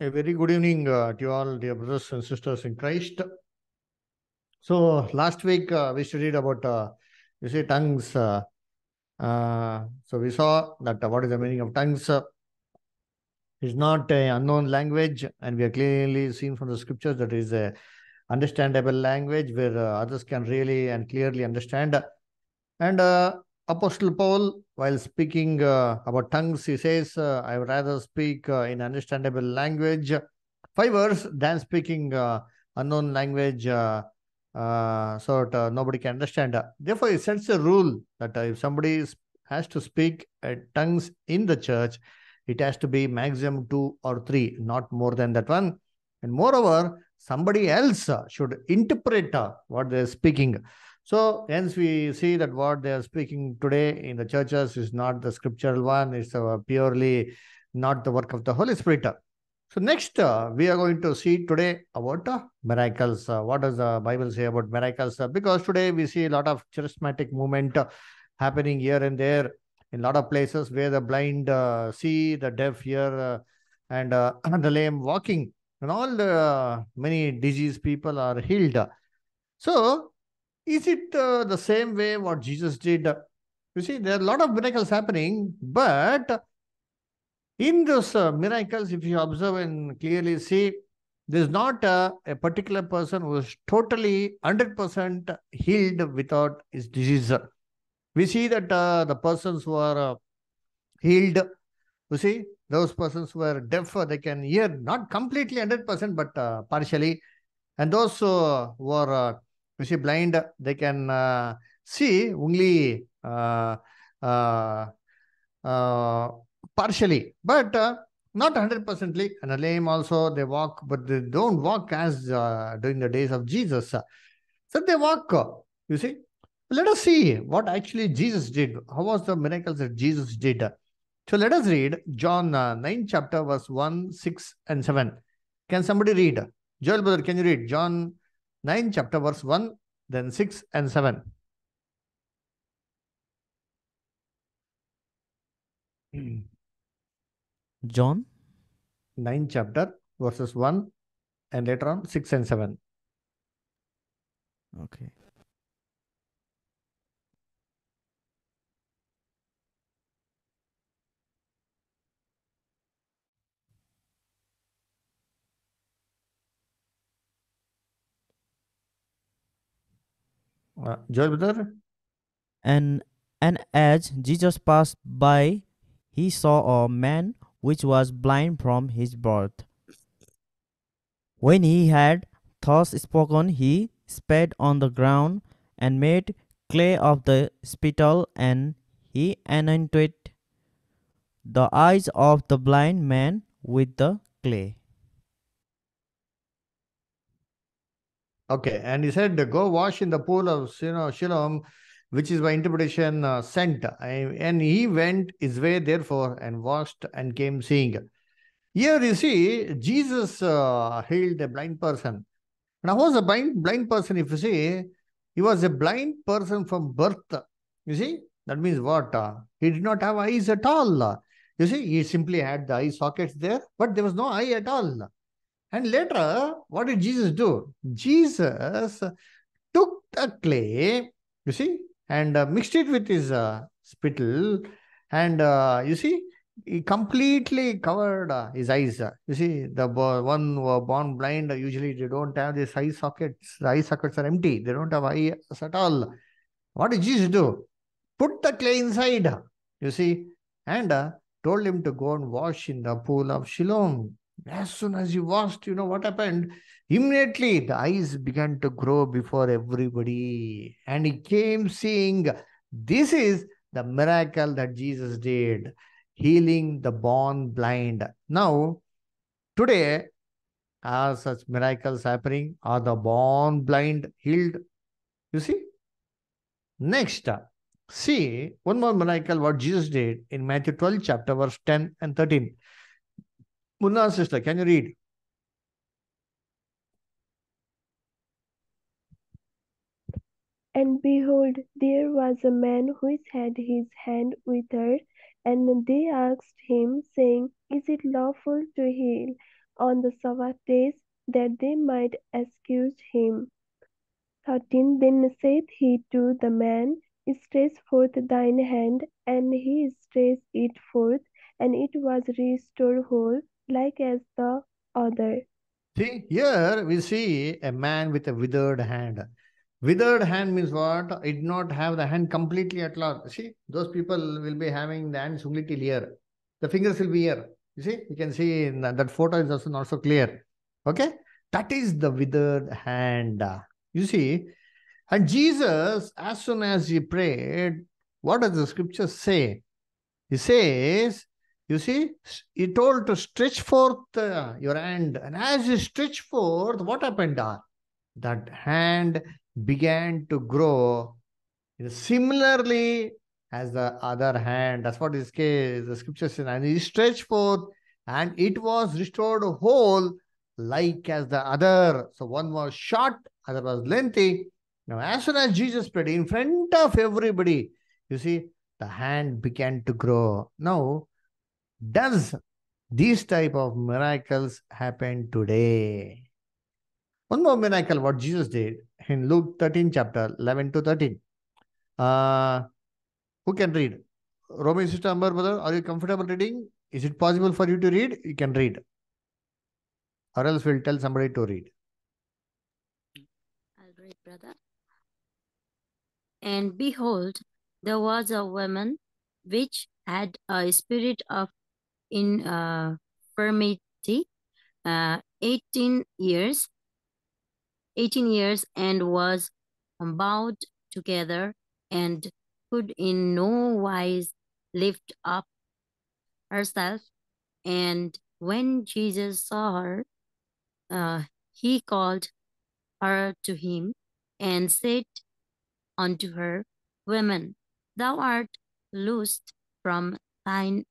A very good evening uh, to you all, dear brothers and sisters in Christ. So last week uh, we studied about uh, you see tongues. Uh, uh, so we saw that uh, what is the meaning of tongues is not a unknown language, and we are clearly seen from the scriptures that is a understandable language where others can really and clearly understand. And Apostle Paul, while speaking uh, about tongues, he says, uh, "I would rather speak uh, in understandable language, five words, than speaking uh, unknown language." Uh, uh, so that nobody can understand. Therefore, it sets a rule that if somebody has to speak tongues in the church, it has to be maximum two or three, not more than that one. And moreover, somebody else should interpret what they're speaking. So, hence, we see that what they are speaking today in the churches is not the scriptural one, it's purely not the work of the Holy Spirit. So, next, uh, we are going to see today about uh, miracles. Uh, what does the Bible say about miracles? Uh, because today we see a lot of charismatic movement uh, happening here and there in a lot of places where the blind uh, see, the deaf hear, and the lame walking, and all the many diseased people are healed. So, is it uh, the same way what Jesus did? You see, there are a lot of miracles happening, but in those uh, miracles, if you observe and clearly see, there's not uh, a particular person who is totally 100% healed without his disease. We see that uh, the persons who are uh, healed, you see, those persons who are deaf, uh, they can hear not completely 100%, but uh, partially. And those who are, you see, blind, they can uh, see only uh, uh, uh, partially, but uh, not 100%ly. And the lame also, they walk, but they don't walk as uh, during the days of Jesus. So they walk, you see. Let us see what actually Jesus did. How was the miracles that Jesus did? So let us read John uh, 9 chapter verse 1, 6 and 7. Can somebody read? Joel brother, can you read John 9 chapter verse 1, then 6 and 7? John 9 chapter verses 1 and later on 6 and 7. okay Joel brother? and and as Jesus passed by he saw a man which was blind from his birth when he had thus spoken he spat on the ground and made clay of the spittle and he anointed the eyes of the blind man with the clay Okay, and he said, "Go wash in the pool of you know Siloam, which is by interpretation uh, sent." And he went his way, therefore, and washed and came seeing. Here you see, Jesus uh, healed a blind person. Now, was a blind blind person? If you see, he was a blind person from birth. You see, that means what? Uh, he did not have eyes at all. You see, he simply had the eye sockets there, but there was no eye at all. And later, what did Jesus do? Jesus took the clay, you see, and uh, mixed it with his uh, spittle, and uh, you see, he completely covered uh, his eyes. You see, the one born blind, usually they don't have these eye sockets. The eye sockets are empty. They don't have eyes at all. What did Jesus do? Put the clay inside, you see, and uh, told him to go and wash in the pool of Siloam. As soon as he washed, you know what happened? Immediately the eyes began to grow before everybody. And he came seeing this is the miracle that Jesus did, healing the born blind. Now, today, are such miracles happening? Are the born blind healed? You see? Next, see one more miracle what Jesus did in Matthew 12, chapter verse 10 and 13. Munna sister, can you read? And behold, there was a man which had his hand withered, and they asked him, saying, Is it lawful to heal on the Sabbath days, that they might excuse him. 13 Then saith he to the man, Stretch forth thine hand. And he stretched it forth, and it was restored whole, like as the other. See, here we see a man with a withered hand. Withered hand means what? It not have the hand completely at all. See, those people will be having the hands only till here. The fingers will be here. You see, you can see in that, that photo is also not so clear. Okay, that is the withered hand. You see, and Jesus, as soon as he prayed, what does the scripture say? He says, you see, he told to stretch forth uh, your hand. And as you stretch forth, what happened? Uh, that hand began to grow similarly as the other hand. That's what is case, the scripture says. And he stretched forth and it was restored whole like as the other. So one was short, other was lengthy. Now, as soon as Jesus prayed in front of everybody, you see, the hand began to grow. Now, does these type of miracles happen today? One more miracle, what Jesus did in Luke 13, chapter 11 to 13. Uh, who can read? Roman sister Amber, brother, are you comfortable reading? Is it possible for you to read? You can read. Or else we'll tell somebody to read. I'll read, brother. And behold, there was a woman which had a spirit of infirmity, uh, 18 years, 18 years, and was bound together and could in no wise lift up herself. And when Jesus saw her, uh, he called her to him and said unto her, Woman, thou art loosed from thine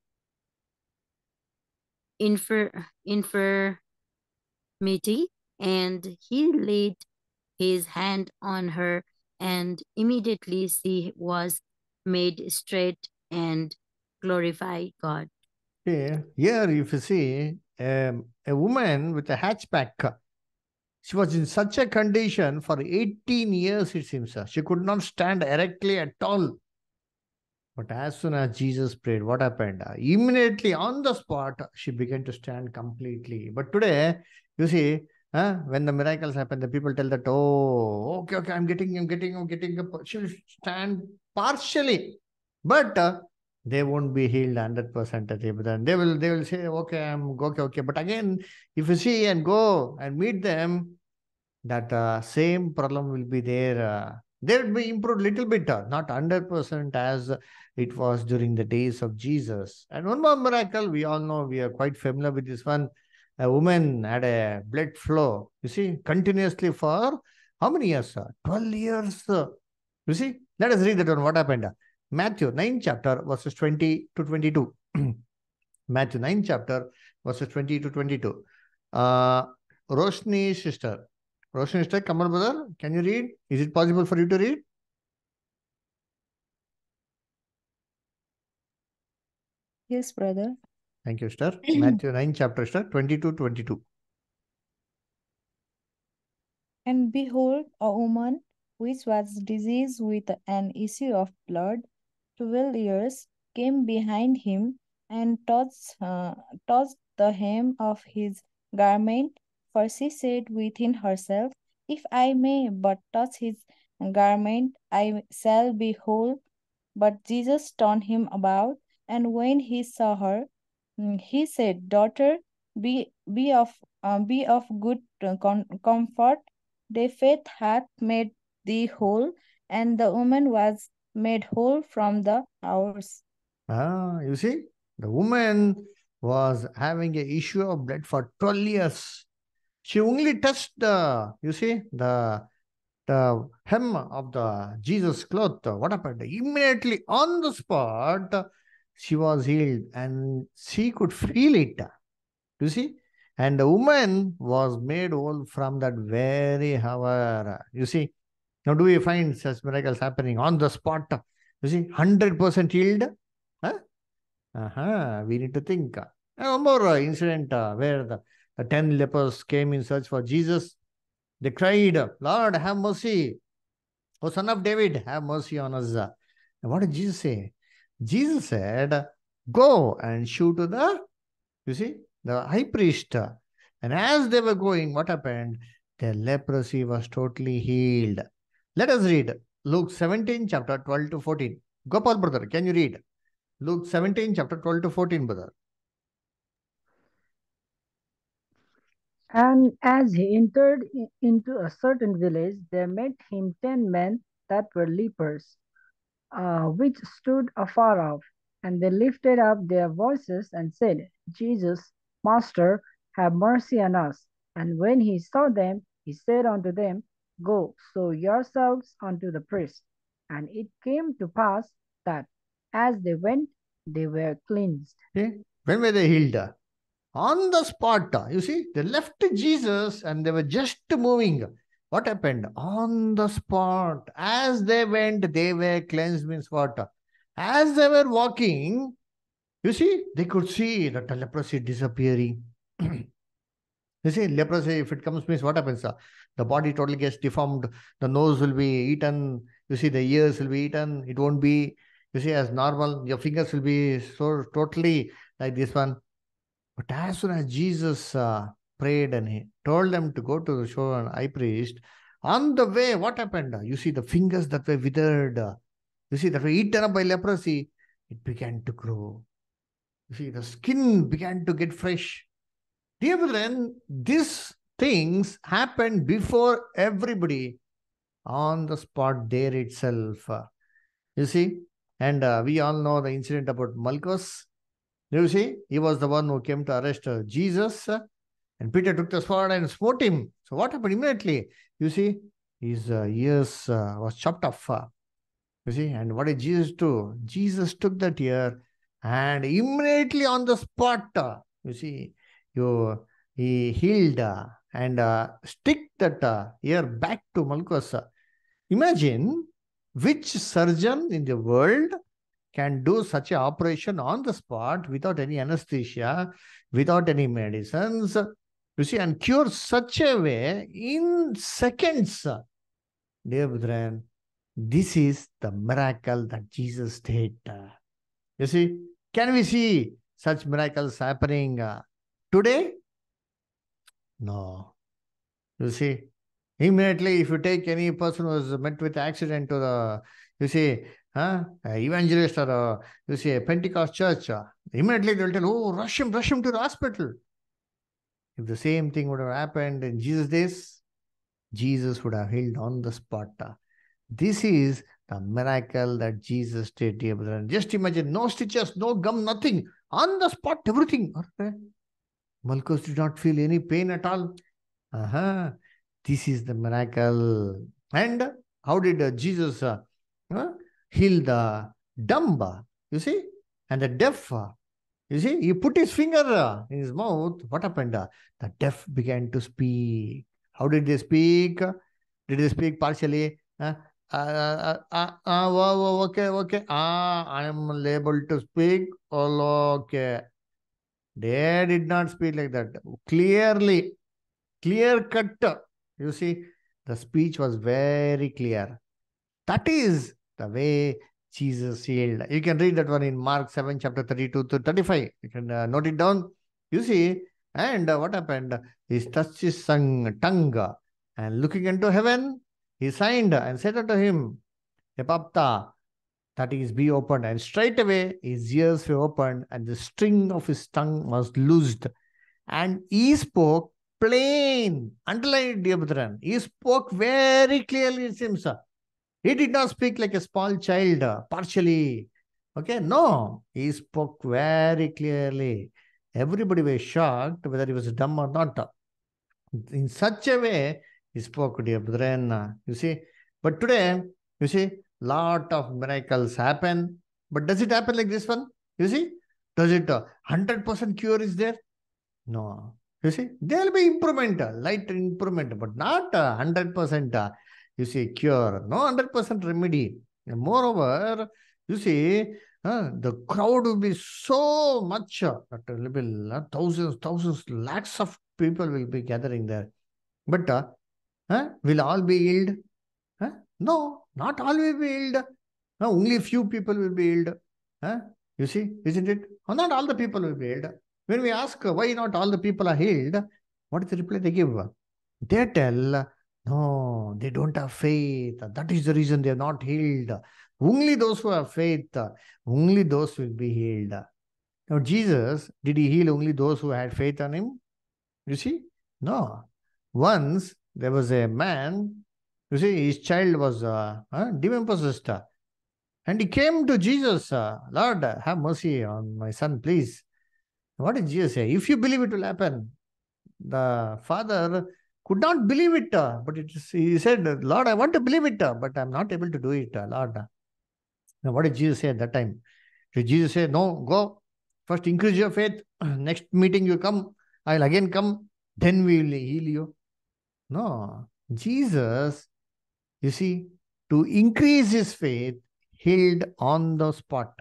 infir infirmity. And he laid his hand on her, and immediately she was made straight and glorified God. Okay. Here, if you see um, a woman with a hatchback, she was in such a condition for 18 years, it seems. She could not stand erectly at all. But as soon as Jesus prayed, what happened? Immediately on the spot, she began to stand completely. But today, you see, uh, when the miracles happen, the people tell that, oh, okay, okay, I'm getting, I'm getting, I'm getting. She will stand partially, but uh, they won't be healed 100% but then they will they will say okay i'm okay okay but again if you see and go and meet them that uh, same problem will be there uh, there will be improved little bit uh, not 100% as it was during the days of jesus and one more miracle we all know we are quite familiar with this one a woman had a blood flow you see continuously for how many years 12 years you see let us read that one what happened Matthew 9 chapter verses 20 to 22. Matthew 9 chapter verses 20 to 22. Uh, Roshni sister. Roshni sister, come on brother. Can you read? Is it possible for you to read? Yes, brother. Thank you, sister. Matthew 9 chapter, sister, 22 22. And behold, a woman which was diseased with an issue of blood twelve years, came behind him and touched, uh, touched the hem of his garment, for she said within herself, If I may but touch his garment, I shall be whole. But Jesus turned him about, and when he saw her, mm, he said, Daughter, be, be, of, uh, be of good uh, comfort. Thy faith hath made thee whole. And the woman was made whole from the hours. Ah, you see, the woman was having an issue of blood for 12 years. She only touched the, you see, the the hem of the Jesus cloth. What happened? Immediately on the spot, she was healed and she could feel it. You see? And the woman was made whole from that very hour. You see? Now, do we find such miracles happening on the spot? You see, 100% healed? Huh? Uh-huh. We need to think. One more incident uh, where the the ten lepers came in search for Jesus. They cried, Lord, have mercy. O son of David, have mercy on us. And what did Jesus say? Jesus said, Go and show to the, you see, the high priest. And as they were going, what happened? Their leprosy was totally healed. Let us read Luke 17, chapter 12 to 14. Gopal, brother, can you read? Luke 17, chapter 12 to 14, brother. And as he entered into a certain village, there met him ten men that were lepers, uh, which stood afar off. And they lifted up their voices and said, Jesus, Master, have mercy on us. And when he saw them, he said unto them, Go, show yourselves unto the priest. And it came to pass that as they went, they were cleansed. When were they healed? On the spot. Uh, you see, they left Jesus and they were just moving. What happened? On the spot. As they went, they were cleansed, means what? As they were walking, you see, they could see that the leprosy disappearing. you see, leprosy, if it comes, means what happens? The body totally gets deformed. The nose will be eaten. You see, the ears will be eaten. It won't be, you see, as normal. Your fingers will be so totally like this one. But as soon as Jesus uh, prayed and he told them to go to the shore and high priest, on the way, what happened? You see the fingers that were withered, you see that were eaten up by leprosy, it began to grow. You see, the skin began to get fresh. Dear brethren, these things happened before everybody on the spot there itself. You see, and uh, we all know the incident about Malchus. You see, he was the one who came to arrest uh, Jesus, uh, and Peter took the sword and smote him. So what happened immediately? You see, his uh, ears was chopped off. you see, and what did Jesus do? Jesus took that ear and immediately on the spot, you see, you he healed and uh, stick that uh, ear back to Malchus. Imagine which surgeon in the world can do such an operation on the spot without any anesthesia, without any medicines, you see, and cure such a way in seconds. Dear brethren, this is the miracle that Jesus did. You see, can we see such miracles happening uh, today? No. You see, immediately if you take any person who was met with accident to the, you see, huh, a evangelist or a, you see, a Pentecost church, uh, immediately they will tell, oh, rush him, rush him to the hospital. If the same thing would have happened in Jesus' days, Jesus would have healed on the spot. uh. This is the miracle that Jesus did, dear brethren. Just imagine, no stitches, no gum, nothing. On the spot, everything. Malchus did not feel any pain at all. Uh-huh. This is the miracle. And how did uh, Jesus uh, uh, heal the dumb? uh, You see? And the deaf. uh, You see? He put his finger uh, in his mouth. What happened? Uh, The deaf began to speak. How did they speak? Did they speak partially? Uh, uh, uh, uh, uh, wow, okay, okay. Ah, I am able to speak. Oh, okay. They did not speak like that. Clearly, clear cut. You see, the speech was very clear. That is the way Jesus healed. You can read that one in Mark 7, chapter 32 to 35. You can uh, note it down. You see, and uh, what happened? He touched his tongue, and looking into heaven, he signed and said unto him, Ephphatha, that is, be opened. And straightway his ears were opened, and the string of his tongue was loosed. And he spoke plain. Underline it, dear brethren. He spoke very clearly, it seems. He did not speak like a small child, uh, partially. Okay, no. He spoke very clearly. Everybody was shocked whether he was dumb or not. In such a way, he spoke, dear brethren. uh, You see, but today, you see, lot of miracles happen. But does it happen like this one? You see, does it uh, 100% cure is there? No. You see, there will be improvement, uh, light improvement, but not uh, 100%. Uh, You see, cure, no 100% remedy. And moreover, you see, uh, the crowd will be so much, uh, that uh, thousands, thousands, lakhs of people will be gathering there. But uh, uh, will all be healed? Huh? No, not all will be healed. Uh, only few people will be healed. Huh? You see, isn't it? Oh, not all the people will be healed. When we ask uh, why not all the people are healed, what is the reply they give? They tell, no, they don't have faith. That is the reason they are not healed. Only those who have faith, only those will be healed. Now, Jesus, did he heal only those who had faith on him? You see? No. Once there was a man, you see, his child was uh, uh, demon possessed. And he came to Jesus, uh, Lord, have mercy on my son, please. What did Jesus say? If you believe it will happen. The father could not believe it, uh, but it he said, Lord, I want to believe it, uh, but I'm not able to do it, uh, Lord. Now, what did Jesus say at that time? Did Jesus say, No, go, first increase your faith, next meeting you come, I'll again come, then we will heal you? No, Jesus, you see, to increase his faith, healed on the spot.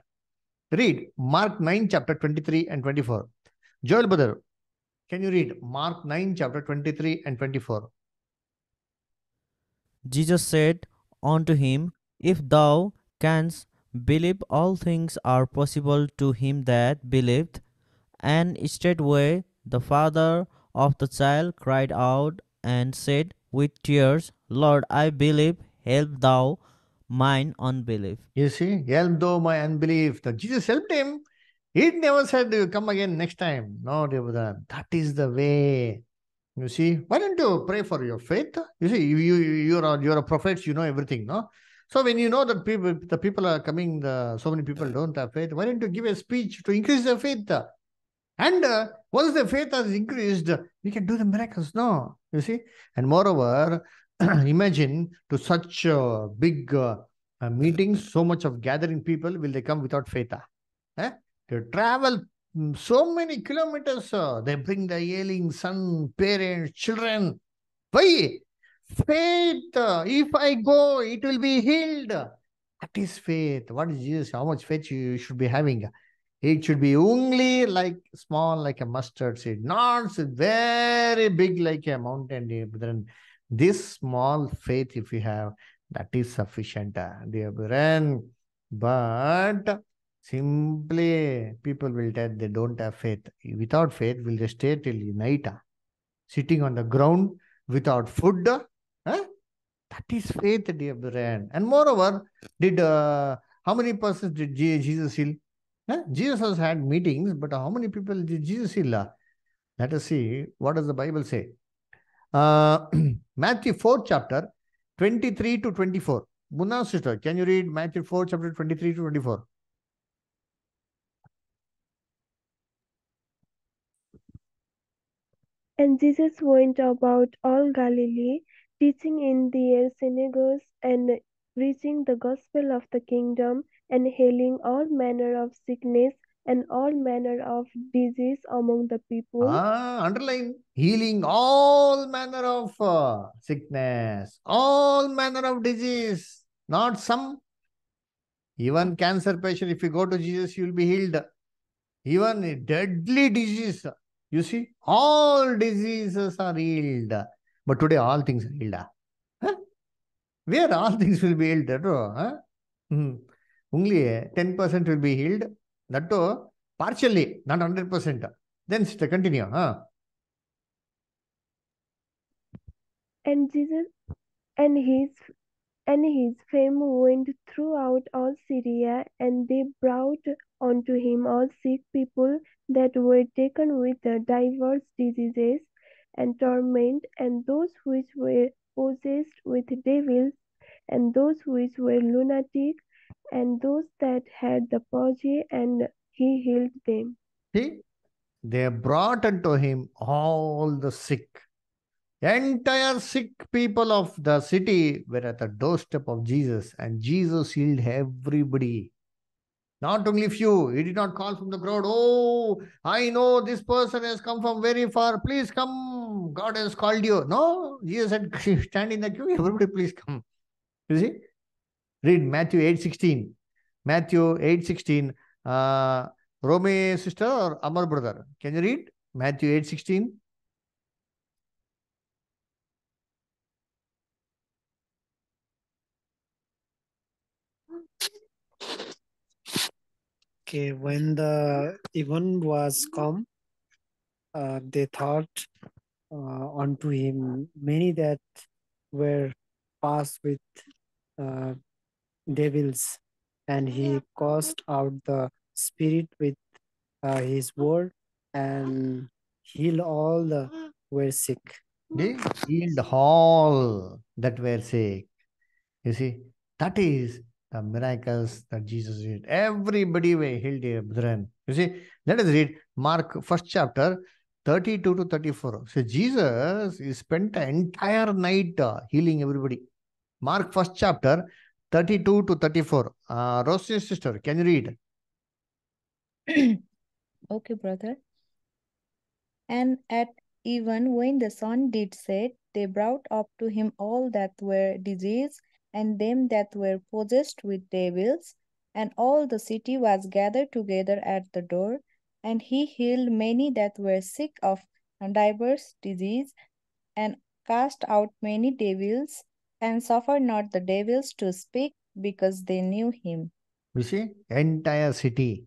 Read Mark 9, chapter 23 and 24. Joel brother, can you read Mark 9, chapter 23 and 24? Jesus said unto him, If thou canst believe, all things are possible to him that believeth. And straightway the father of the child cried out and said with tears, Lord, I believe, help thou mine unbelief. You see, help thou my unbelief. Jesus helped him. He never said, you Come again next time. No, brother, that is the way. You see, why don't you pray for your faith? You see, you, you you're a you're a prophet, you know everything, no? So when you know that people the people are coming, the, so many people don't have faith, why don't you give a speech to increase their faith? And uh, once the faith has increased, we can do the miracles. No, you see. And moreover, imagine to such uh, big uh, meetings, so much of gathering people, will they come without faith? Eh? They travel mm, so many kilometers. They bring the ailing son, parents, children. Why? Faith. If I go, it will be healed. That is faith. What is Jesus? How much faith you should be having? It should be only like small, like a mustard seed, not very big, like a mountain. brethren. This small faith, if you have, that is sufficient, uh, dear brethren. But simply people will tell they don't have faith. Without faith, will they stay till night, uh, sitting on the ground without food? uh, huh? That is faith, dear brethren. And moreover, did uh, how many persons did Jesus heal? Huh? Jesus has had meetings, but how many people did Jesus heal? uh? Let us see what does the Bible say. Uh, Matthew 4 chapter 23 to 24. Munna sister, can you read Matthew 4 chapter 23 to 24? And Jesus went about all Galilee, teaching in their synagogues and preaching the gospel of the kingdom and healing all manner of sickness and all manner of disease among the people. Ah, underline healing all manner of uh, sickness, all manner of disease, not some. Even cancer patient, if you go to Jesus, you will be healed. Even a deadly disease, you see, all diseases are healed. But today, all things are healed. Huh? Where all things will be healed? Huh? Hmm. Only uh, 10% will be healed. That too, partially, not 100%. Then sister, continue. Huh? And Jesus and his and his fame went throughout all Syria, and they brought unto him all sick people that were taken with divers diseases and torment, and those which were possessed with devils, and those which were lunatic, and those that had the palsy, and he healed them. See, they brought unto him all the sick. Entire sick people of the city were at the doorstep of Jesus, and Jesus healed everybody. Not only few, he did not call from the crowd, Oh, I know this person has come from very far. Please come. God has called you. No, Jesus said, Stand in the queue, everybody please come. You see? Read Matthew 8 16. Matthew 8:16. Uh, Rome sister or Amar brother? Can you read Matthew 8:16? Okay, when the event was come, uh, they thought uh, unto him many that were passed with uh, devils, and he cast out the spirit with uh, his word and healed all the were sick. They healed all that were sick. You see, that is the miracles that Jesus did. Everybody were healed, dear brethren. You see, let us read Mark first chapter 32 to 34. So Jesus spent the entire night uh, healing everybody. Mark first chapter 32 to 34. Uh, Rosie sister, can you read? Okay, brother. And at even when the sun did set, they brought up to him all that were diseased and them that were possessed with devils, and all the city was gathered together at the door, and he healed many that were sick of divers disease, and cast out many devils, and suffered not the devils to speak, because they knew him. You see, entire city.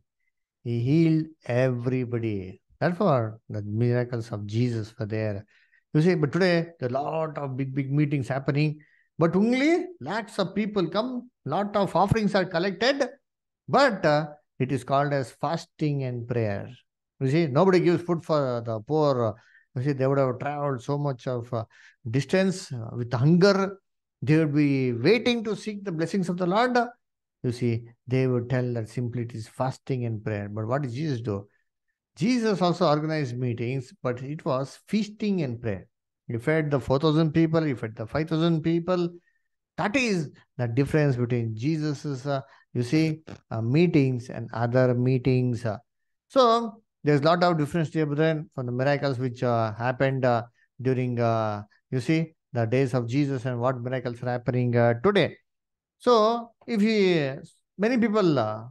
He healed everybody. Therefore, the miracles of Jesus were there. You see, but today, there are a lot of big, big meetings happening, but only lots of people come, lot of offerings are collected, but uh, it is called as fasting and prayer. You see, nobody gives food for the poor. You see, they would have traveled so much of uh, distance uh, with hunger. They would be waiting to seek the blessings of the Lord. You see, they would tell that simply it is fasting and prayer. But what did Jesus do? Jesus also organized meetings, but it was feasting and prayer. He fed the 4,000 people, he fed the 5,000 people. That is the difference between Jesus's, uh, you see, uh, meetings and other meetings. uh. So, there's a lot of difference, dear brethren, from the miracles which uh, happened uh, during, uh, you see, the days of Jesus and what miracles are happening uh, today. So, if he, many people uh,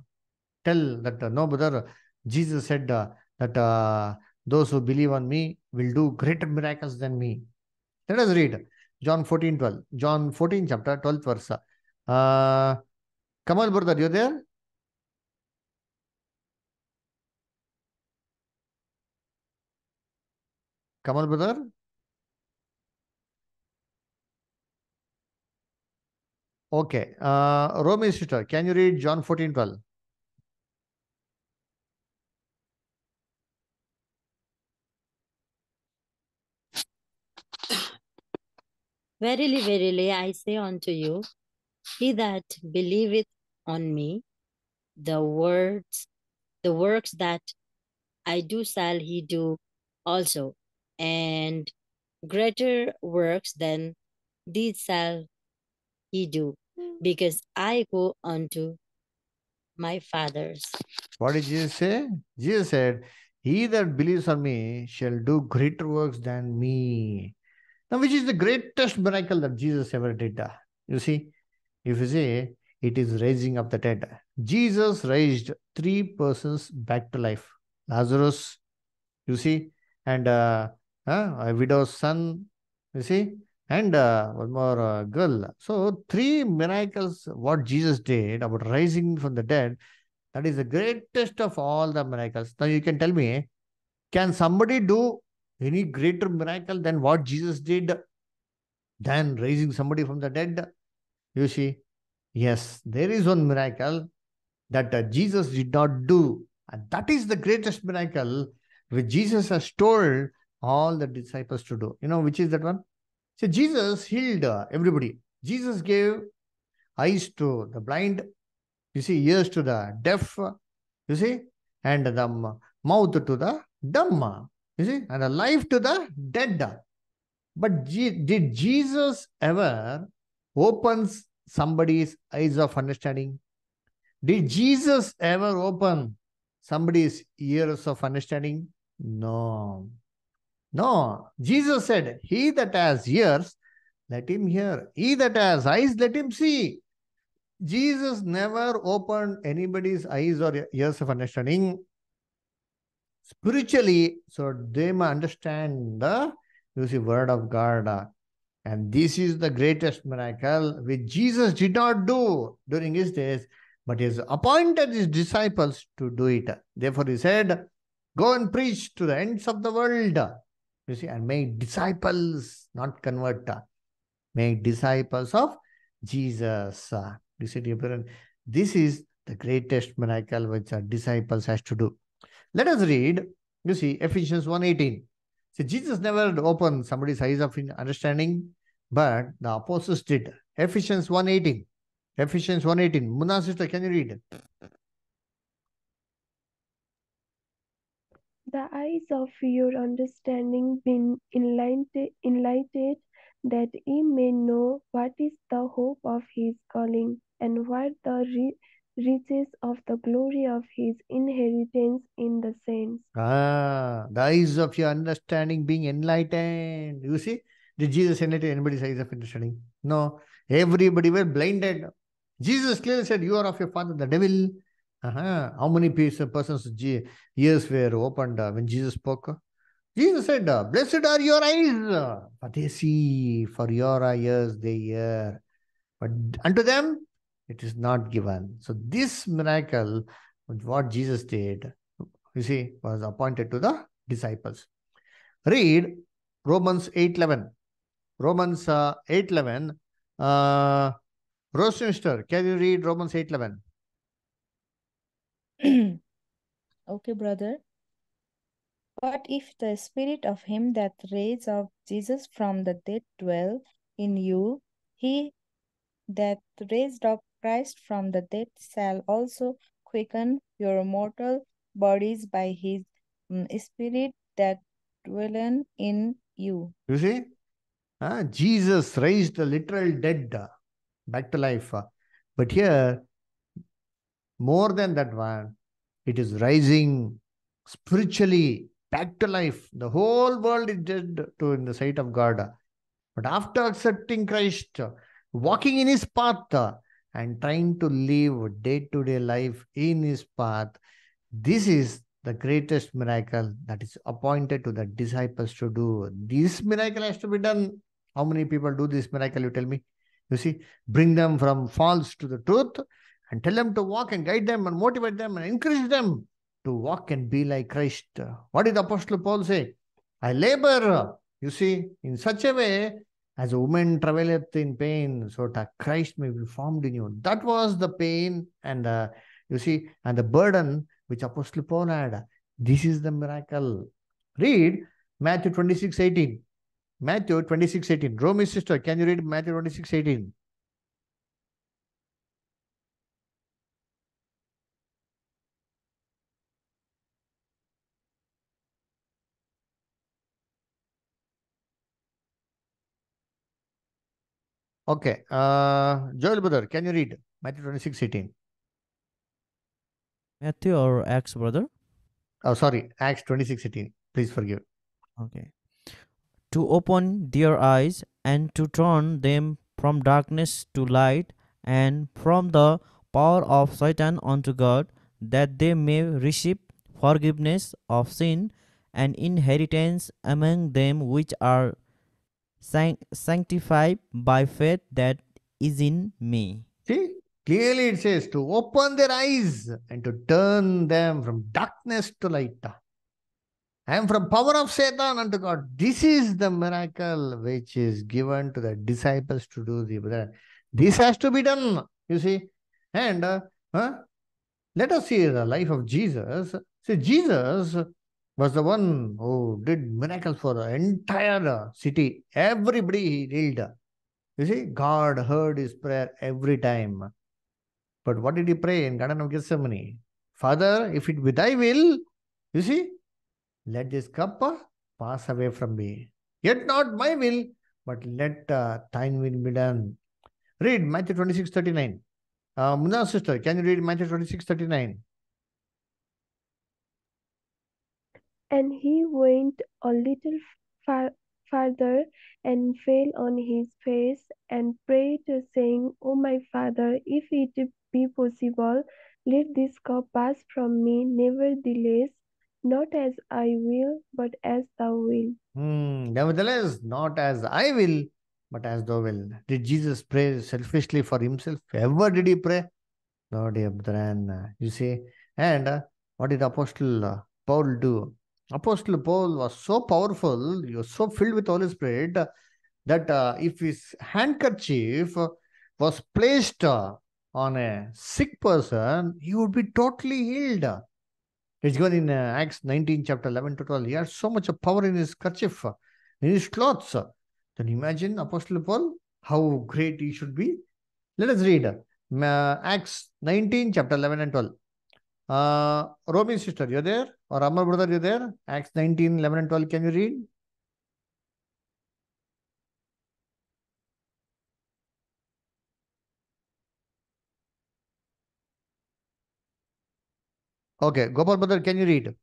tell that, no, brother, Jesus said that those who believe on me will do greater miracles than me. Let us read John 14, 12. John 14, chapter 12, verse. Uh, Kamal, brother, you there? Kamal, brother? Okay. Uh, Romy sister, can you read John 14, 12? Verily, verily, I say unto you, he that believeth on me, the words, the works that I do shall he do also, and greater works than these shall he do, because I go unto my father's. What did Jesus say? Jesus said, He that believes on me shall do greater works than me. Now, which is the greatest miracle that Jesus ever did? uh? You see, if you say it is raising up the dead, Jesus raised three persons back to life Lazarus, you see, and uh, uh, a widow's son, you see, and uh, one more uh, girl. So, three miracles what Jesus did about rising from the dead that is the greatest of all the miracles. Now you can tell me, can somebody do any greater miracle than what Jesus did than raising somebody from the dead? You see, yes, there is one miracle that uh, Jesus did not do. And that is the greatest miracle which Jesus has told all the disciples to do. You know, which is that one? So Jesus healed uh, everybody. Jesus gave eyes to the blind, you see, ears to the deaf, you see, and the mouth to the dumb, you see, and alive to the dead. But did Jesus ever open somebody's eyes of understanding? Did Jesus ever open somebody's ears of understanding? No. No. Jesus said, He that has ears, let him hear. He that has eyes, let him see. Jesus never opened anybody's eyes or ears of understanding spiritually, so they may understand the you see word of God. And this is the greatest miracle which Jesus did not do during his days, but he has appointed his disciples to do it. Therefore, he said, Go and preach to the ends of the world. You see, and make disciples, not convert. Make disciples of Jesus. You see, this is the greatest miracle which our disciples has to do. Let us read, you see, Ephesians 1.18. See, Jesus never opened somebody's eyes of understanding, but the apostles did. Ephesians 1.18. Ephesians 1.18. Munna sister, can you read? It? The eyes of your understanding been enlightened, enlightened, that ye may know what is the hope of his calling, and what the ri- riches of the glory of his inheritance in the saints. Ah, the eyes of your understanding being enlightened. You see, did Jesus enlighten anybody's eyes of understanding? No. Everybody were blinded. Jesus clearly said, You are of your father, the devil. Uh-huh. How many persons' ears were opened uh, when Jesus spoke? Jesus said, uh, Blessed are your eyes, but they see, for your ears they hear. But unto them it is not given. So, this miracle, what Jesus did, you see, was appointed to the disciples. Read Romans 8.11. Romans uh, 8.11. Uh, Rose sister, can you read Romans 8.11? okay, brother. But if the spirit of him that raised up Jesus from the dead dwell in you, he that raised up Christ from the dead shall also quicken your mortal bodies by his mm, spirit that dwelleth in you. You see? Uh, Jesus raised the literal dead uh, back to life. uh, But here, more than that one, it is rising spiritually back to life. The whole world is dead to in the sight of God. But after accepting Christ, uh, walking in his path, uh, and trying to live day-to-day life in his path, this is the greatest miracle that is appointed to the disciples to do. This miracle has to be done. How many people do this miracle? You tell me. You see, bring them from false to the truth and tell them to walk and guide them and motivate them and encourage them to walk and be like Christ. What did the Apostle Paul say? I labor, you see, in such a way as a woman travaileth in pain, so that Christ may be formed in you. That was the pain and uh, you see, and the burden which Apostle Paul had. This is the miracle. Read Matthew 26 18. Matthew 26 18. Romy sister, can you read Matthew 26 18? Okay. Uh, Joel brother, can you read Matthew 26 18? Matthew or Acts, brother? Oh, sorry, Acts 26 18. Please forgive. Okay. To open their eyes and to turn them from darkness to light and from the power of Satan unto God, that they may receive forgiveness of sin and inheritance among them which are sanctified by faith that is in me. See, clearly it says to open their eyes and to turn them from darkness to light and from power of Satan unto God. This is the miracle which is given to the disciples to do. The. This has to be done, you see. And uh, huh? let us see the life of Jesus. See, Jesus was the one who did miracles for the entire city. Everybody he healed. You see, God heard his prayer every time. But what did he pray in Garden of Gethsemane? Father, if it be thy will, you see, let this cup pass away from me. Yet not my will, but let uh, thine will be done. Read Matthew 26 39. Uh, sister, can you read Matthew 26 39? And he went a little far, father and fell on his face and prayed, saying, O my father, if it be possible, let this cup pass from me. Nevertheless, not as I will, but as thou wilt. Hmm. Nevertheless, not as I will, but as thou will. Did Jesus pray selfishly for himself? Ever did he pray? No, dear. You see, and uh, what did Apostle uh, Paul do? Apostle Paul was so powerful, he was so filled with Holy Spirit that uh, if his handkerchief was placed uh, on a sick person, he would be totally healed. It's given in uh, Acts 19, chapter 11 to 12. He had so much power in his kerchief, in his clothes. Then imagine Apostle Paul, how great he should be. Let us read uh, Acts 19, chapter 11 and 12. Uh, Romy sister, you're there? Or Amar brother, you're there? Acts 19, 11 and 12, can you read? Okay, Gopal brother, can you read?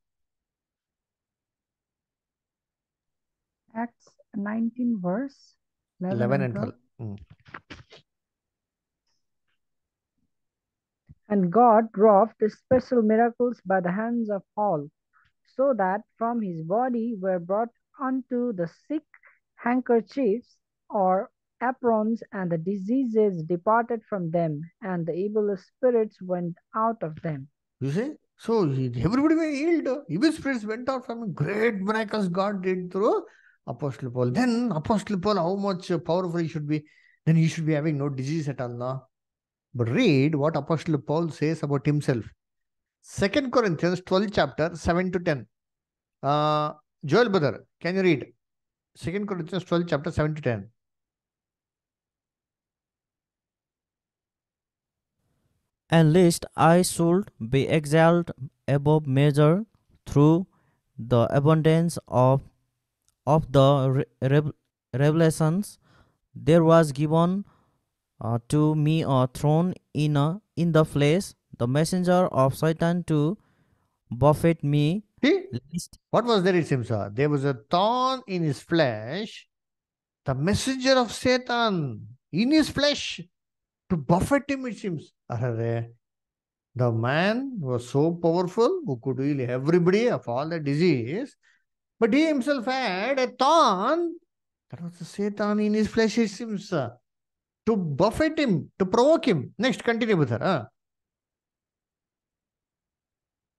Acts 19, verse 11, 11 and and 12. 12. Mm. And God wrought special miracles by the hands of Paul, so that from his body were brought unto the sick handkerchiefs or aprons, and the diseases departed from them, and the evil spirits went out of them. You see? So everybody were healed. Evil spirits went out from him. Great miracles God did through Apostle Paul. Then Apostle Paul, how much powerful he should be. Then he should be having no disease at all now. But read what Apostle Paul says about himself. Second Corinthians 12 chapter 7 to 10. Uh, Joel brother, can you read? Second Corinthians 12 chapter 7 to 10. and lest I should be exalted above measure through the abundance of of the re- rev- revelations, there was given uh, to me a thrown in a, in the flesh, the messenger of Satan to buffet me, See, what was there it seems? uh, There was a thorn in his flesh, the messenger of Satan in his flesh to buffet him, it seems. The man was so powerful who could heal everybody of all the disease, but he himself had a thorn. That was the Satan in his flesh, it seems. uh, To buffet him, to provoke him. Next, continue with her. huh?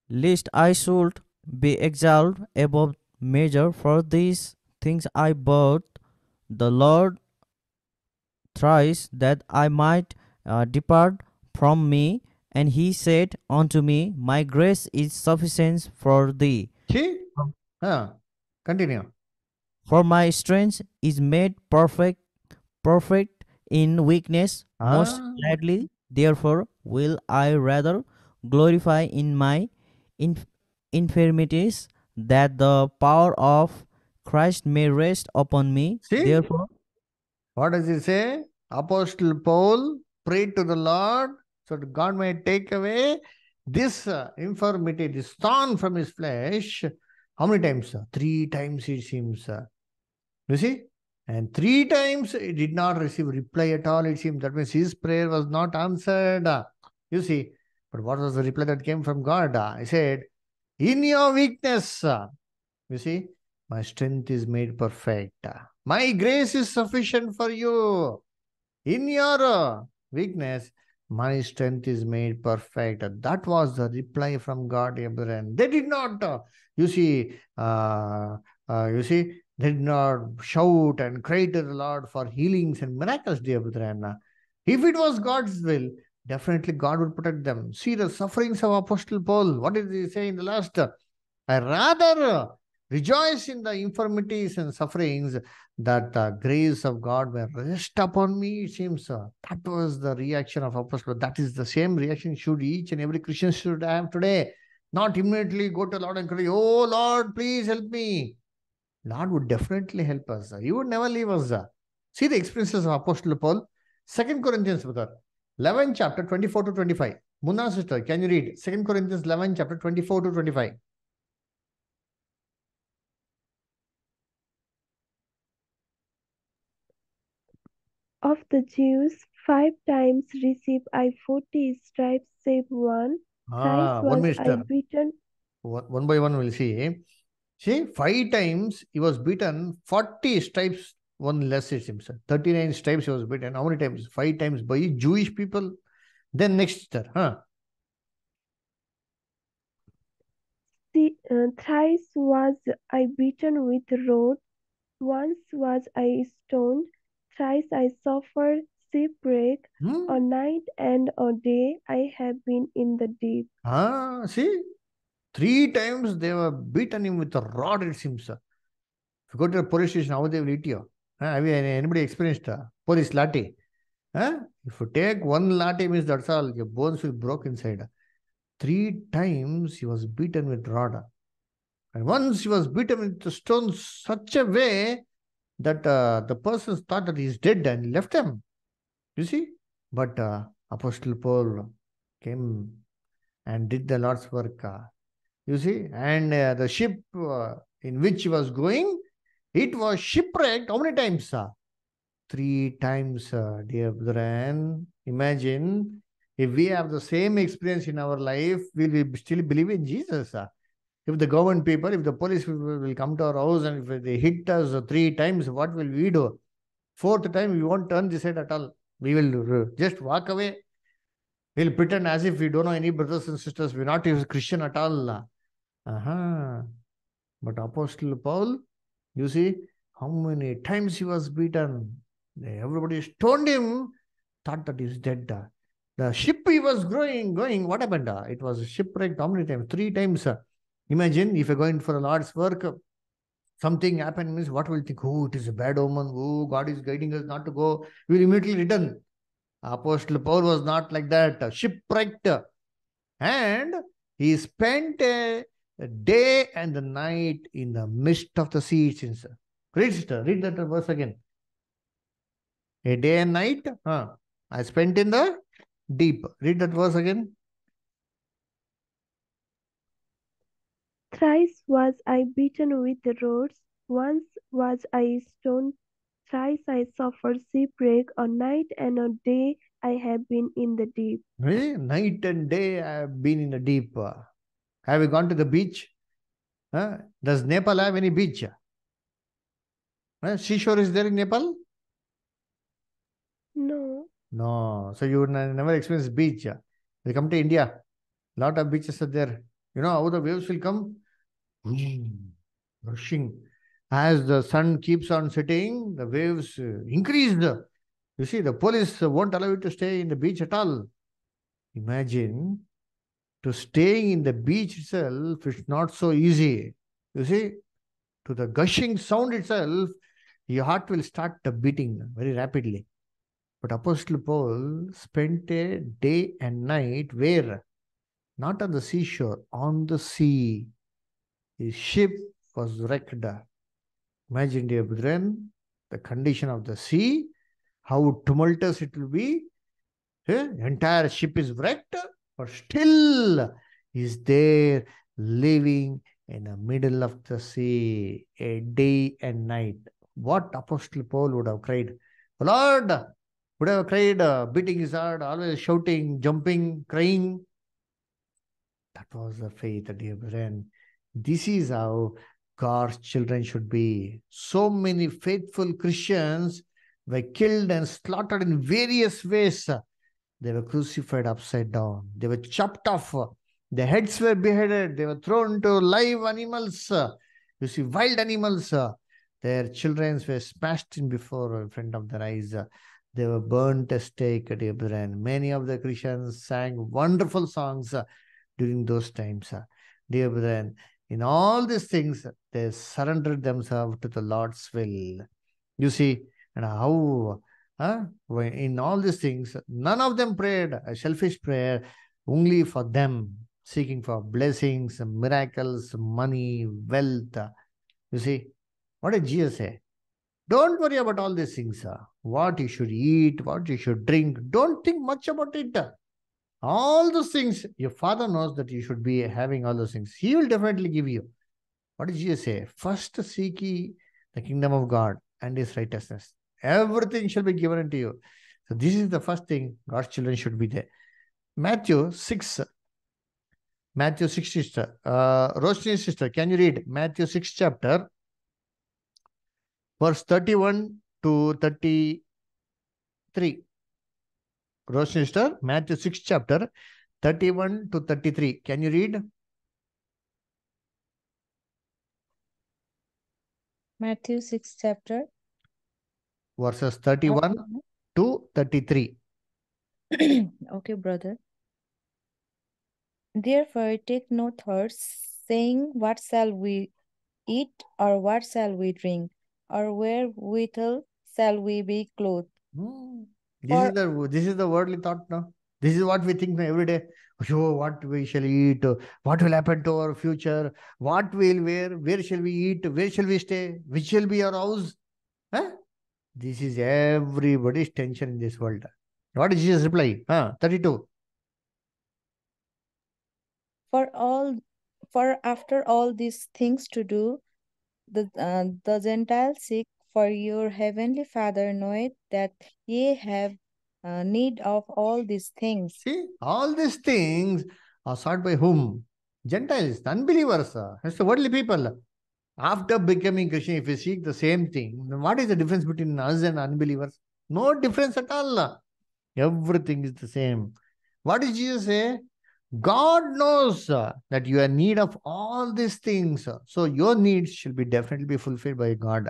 lest I should be exalted above measure. For these things I bought the Lord thrice that I might uh, depart from me. And he said unto me, My grace is sufficient for thee, See? Huh. Continue. for my strength is made perfect, perfect in weakness. Most Ah. gladly, therefore, will I rather glorify in my inf- infirmities, that the power of Christ may rest upon me. See? Therefore, What does he say? Apostle Paul prayed to the Lord so that God may take away this uh, infirmity, this thorn from his flesh. How many times? Three times it seems. You see? And three times he did not receive reply at all, it seems. That means his prayer was not answered. You see? But what was the reply that came from God? He said, In your weakness, you see, my strength is made perfect. My grace is sufficient for you. In your uh, weakness, my strength is made perfect. That was the reply from God, Abraham. They did not, uh, you see, uh, uh, you see, they did not shout and cry to the Lord for healings and miracles, dear brethren. If it was God's will, definitely God would protect them. See the sufferings of Apostle Paul. What did he say in the last? I rather rejoice in the infirmities and sufferings that the grace of God may rest upon me, it seems. that was the reaction of Apostle. That is the same reaction should each and every Christian should have today. Not immediately go to Lord and cry, Oh Lord, please help me. Lord would definitely help us. He would never leave us. See the experiences of Apostle Paul. Second Corinthians, brother. 11 chapter 24 to 25. Munna sister, can you read? Second Corinthians 11 chapter 24 to 25. Of the Jews, five times receive I forty stripes, save one. Ah, one minister. One, one by one, we'll see. See, five times he was beaten, 40 stripes, one less it seems. 39 stripes he was beaten. How many times? Five times by Jewish people. Then next, sir, huh? See, uh, thrice was I beaten with rod. Once was I stoned. Thrice I suffered shipwreck. Hmm? A night and a day I have been in the deep. Ah, see, three times they were beaten him with a rod, it seems. If you go to the police station, how they will eat you? Have you anybody experienced uh, police lathi? Huh? If you take one lathi, means that's all, your bones will broke inside. Three times he was beaten with rod. And once he was beaten with the stone such a way that uh, the person thought that he's dead and left him. You see? But uh, Apostle Paul came and did the Lord's work. uh, you see? And uh, the ship uh, in which he was going, it was shipwrecked. How many times? Uh? Three times, uh, dear brethren. Imagine if we have the same experience in our life, will we still believe in Jesus? uh? If the government people, if the police people will come to our house and if they hit us three times, what will we do? Fourth time, we won't turn this side at all. We will uh, just walk away. We'll pretend as if we don't know any brothers and sisters. We're not even Christian at all. Uh-huh. But Apostle Paul, you see how many times he was beaten. Everybody stoned him, thought that he's dead. The ship he was growing, going, what happened? It was shipwrecked how many times? Three times. Imagine if you're going for a Lord's work, something happened means what will think, oh, it is a bad omen, oh, God is guiding us not to go. We will immediately return. Apostle Paul was not like that, shipwrecked. And he spent a, a day and the night in the midst of the sea. Since read, sister, read that verse again. A day and night, huh? I spent in the deep. Read that verse again. Thrice was I beaten with rods. Once was I stoned. Thrice I suffered shipwreck. A night and a day I have been in the deep. Eh, Night and day I have been in the deep. Have you gone to the beach? Huh? Does Nepal have any beach? Huh? Seashore is there in Nepal? No, No. So you would never experience beach. You come to India, lot of beaches are there. You know how the waves will come? Rushing. As the sun keeps on setting, the waves increase. You see, the police won't allow you to stay in the beach at all. Imagine to staying in the beach itself, it's not so easy. You see, to the gushing sound itself, your heart will start beating very rapidly. But Apostle Paul spent a day and night where? Not on the seashore, on the sea. His ship was wrecked. Imagine, dear brethren, the condition of the sea, how tumultuous it will be. Entire ship is wrecked, but still is there living in the middle of the sea, a day and night. What Apostle Paul would have cried, Lord, would have cried, uh, beating his heart, always shouting, jumping, crying. That was the faith, dear brethren. This is how God's children should be. So many faithful Christians were killed and slaughtered in various ways. They were crucified upside down. They were chopped off. Their heads were beheaded. They were thrown to live animals. You see, wild animals. Their children were smashed in before in front of their eyes. They were burnt as stake, dear brethren. Many of the Christians sang wonderful songs during those times. Dear brethren, in all these things, they surrendered themselves to the Lord's will. You see, and how uh, when in all these things, none of them prayed a selfish prayer only for them, seeking for blessings, miracles, money, wealth. You see, what did Jesus say? Don't worry about all these things. What you should eat, what you should drink. Don't think much about it. All those things, your father knows that you should be having all those things. He will definitely give you. What did Jesus say? First seek ye the kingdom of God and his righteousness. Everything shall be given unto you. So this is the first thing God's children should be there. Matthew 6. Matthew 6 sister. Uh, Roshni sister, can you read Matthew 6 chapter, verse 31 to 33. Roshni sister, Matthew 6 chapter, 31 to 33. Can you read? Matthew 6 chapter. Verses 31 to 33. okay, brother. Therefore, take no thought, saying, What shall we eat, or what shall we drink, or wherewithal shall we be clothed? Hmm. This is the this is the worldly thought now. This is what we think every day. Oh, what we shall eat, what will happen to our future, what we'll wear, where shall we eat, where shall we stay, which shall be our house. This is everybody's tension in this world. What is Jesus' reply? Huh? 32. For all, for after all these things to do, the uh, the Gentiles seek for your heavenly Father knoweth that ye have uh, need of all these things. See, all these things are sought by whom? Gentiles, unbelievers. It's the worldly people. After becoming Christian, if you seek the same thing, then what is the difference between us and unbelievers? No difference at all. Everything is the same. What does Jesus say? God knows that you are in need of all these things. So your needs shall be definitely be fulfilled by God.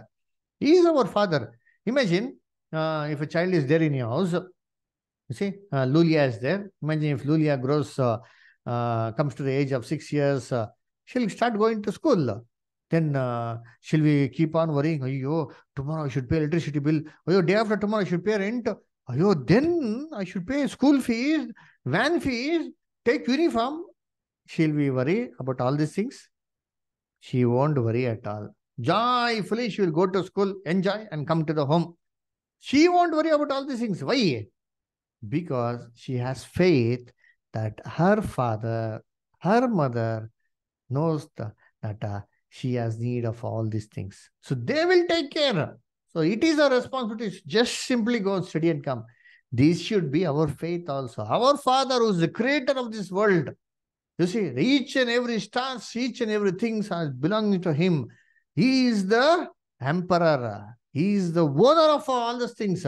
He is our Father. Imagine uh, if a child is there in your house, you see, uh, Lulia is there. Imagine if Lulia grows, uh, uh, comes to the age of six years, uh, she'll start going to school. Then uh, shall we keep on worrying? Ayo, tomorrow I should pay electricity bill. Ayo, day after tomorrow I should pay rent. Ayo, then I should pay school fees, van fees, take uniform. She'll be worry about all these things. She won't worry at all. Joyfully, she will go to school, enjoy, and come to the home. She won't worry about all these things. Why? Because she has faith that her father, her mother knows the, that uh, she has need of all these things. So they will take care. So it is our responsibility. Just simply go and study and come. This should be our faith also. Our Father, who is the creator of this world, you see, each and every star, each and everything is belonging to Him. He is the emperor. He is the owner of all these things.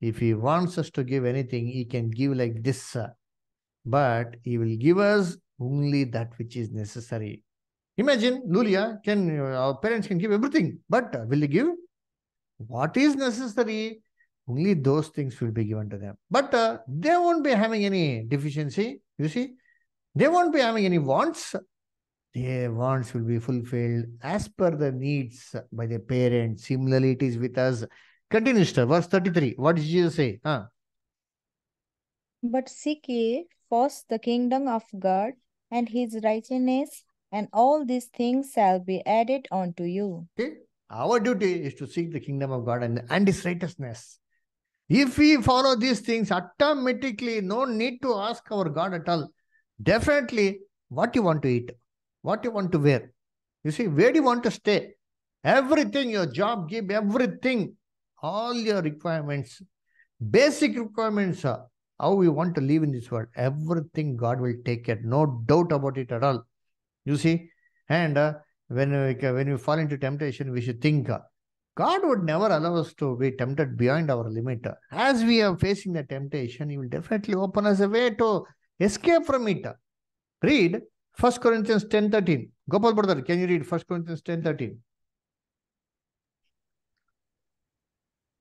If He wants us to give anything, He can give like this. But He will give us only that which is necessary. Imagine, Lulia, can our parents can give everything, but will they give? What is necessary? Only those things will be given to them. But uh, they won't be having any deficiency. You see, they won't be having any wants. Their wants will be fulfilled as per the needs by their parents. Similarly, it is with us. Continue, sir. Verse 33. What did Jesus say? Huh? But seek ye first the kingdom of God and his righteousness, and all these things shall be added unto you. Okay. Our duty is to seek the kingdom of God and, and his righteousness. If we follow these things, automatically no need to ask our God at all. Definitely, what you want to eat, what you want to wear. You see, where do you want to stay? Everything, your job, give everything, all your requirements, basic requirements, uh, how we want to live in this world. Everything God will take care. No doubt about it at all. You see, and uh, when we, when we fall into temptation, we should think uh, God would never allow us to be tempted beyond our limit. As we are facing the temptation, He will definitely open us a way to escape from it. Read 1 Corinthians 10 13. Gopal brother, can you read 1 Corinthians 10 13?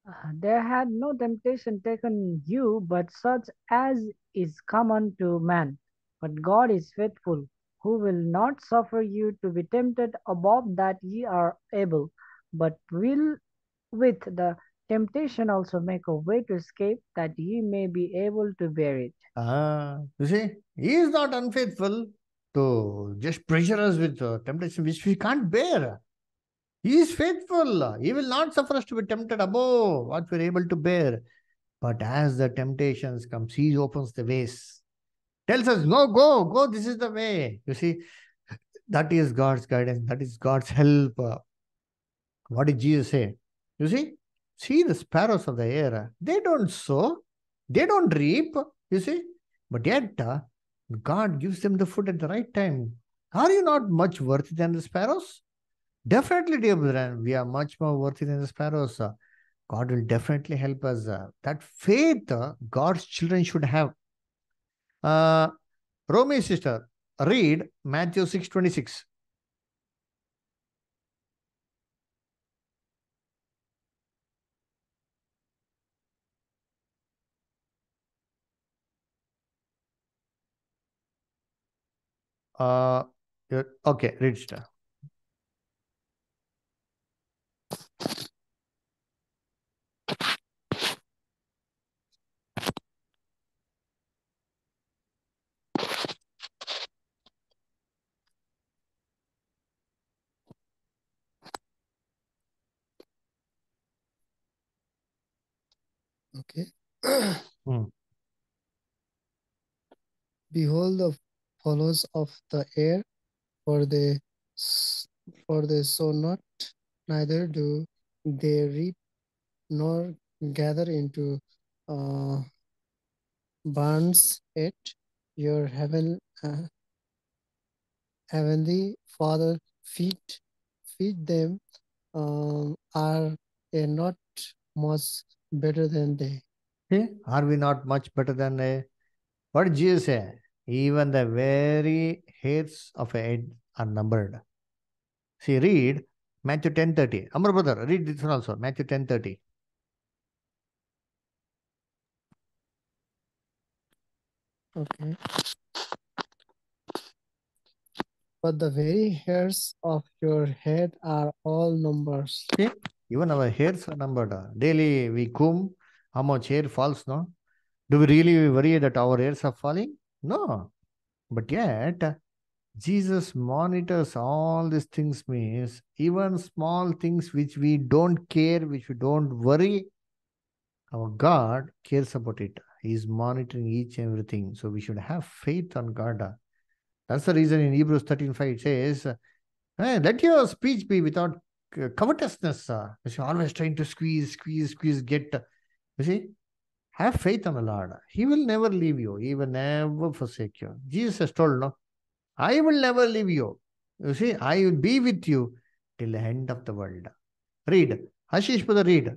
Uh, There had no temptation taken you, but such as is common to man. But God is faithful, who will not suffer you to be tempted above that ye are able, but will with the temptation also make a way to escape, that ye may be able to bear it. Ah, you see, He is not unfaithful to just pressure us with uh, temptation which we can't bear. He is faithful. He will not suffer us to be tempted above what we're able to bear. But as the temptations comes, He opens the ways. Tells us, no, go, go, this is the way. You see, that is God's guidance. That is God's help. What did Jesus say? You see, See the sparrows of the air. They don't sow, they don't reap, you see. But yet, uh, God gives them the food at the right time. Are you not much worthy than the sparrows? Definitely, dear brethren, we are much more worthy than the sparrows. God will definitely help us. uh. That faith uh, God's children should have. Uh, Romy sister, read Matthew 6 26. Uh, okay, read sister. Behold the follows of the air, for they for they sow not, neither do they reap, nor gather into uh, barns. Yet your heaven uh, heavenly Father feed feed them. Um, are they not much better than they? See, are we not much better than a, What did Jesus say? Even the very hairs of a head are numbered. See, read Matthew ten thirty. Amar brother, read this one also. Matthew ten thirty. Okay. But the very hairs of your head are all numbers. See, even our hairs are numbered. Daily we comb, how much hair falls, no? Do we really worry that our hairs are falling? No. But yet, Jesus monitors all these things, means even small things which we don't care, which we don't worry, our God cares about it. He is monitoring each and everything. So we should have faith on God. That's the reason in Hebrews 13 5 it says, "Hey, Let your speech be without covetousness. uh." You see, always trying to squeeze, squeeze, squeeze, get. You see, have faith on the Lord. He will never leave you. He will never forsake you. Jesus has told, no, I will never leave you. You see, I will be with you till the end of the world. Read. Ashish, brother, read.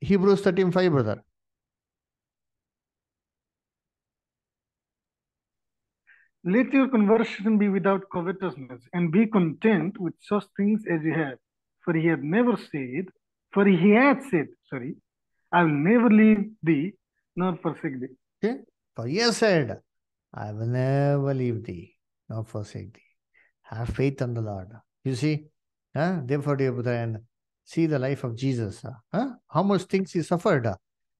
Hebrews 13 5, brother. Let your conversation be without covetousness, and be content with such things as you have. For he had never said, for he had said, sorry, I will never leave thee nor forsake thee. Okay? For has said, I will never leave thee nor forsake thee. Have faith on the Lord. You see, huh? therefore, dear brother, and see the life of Jesus. Huh? How much things he suffered.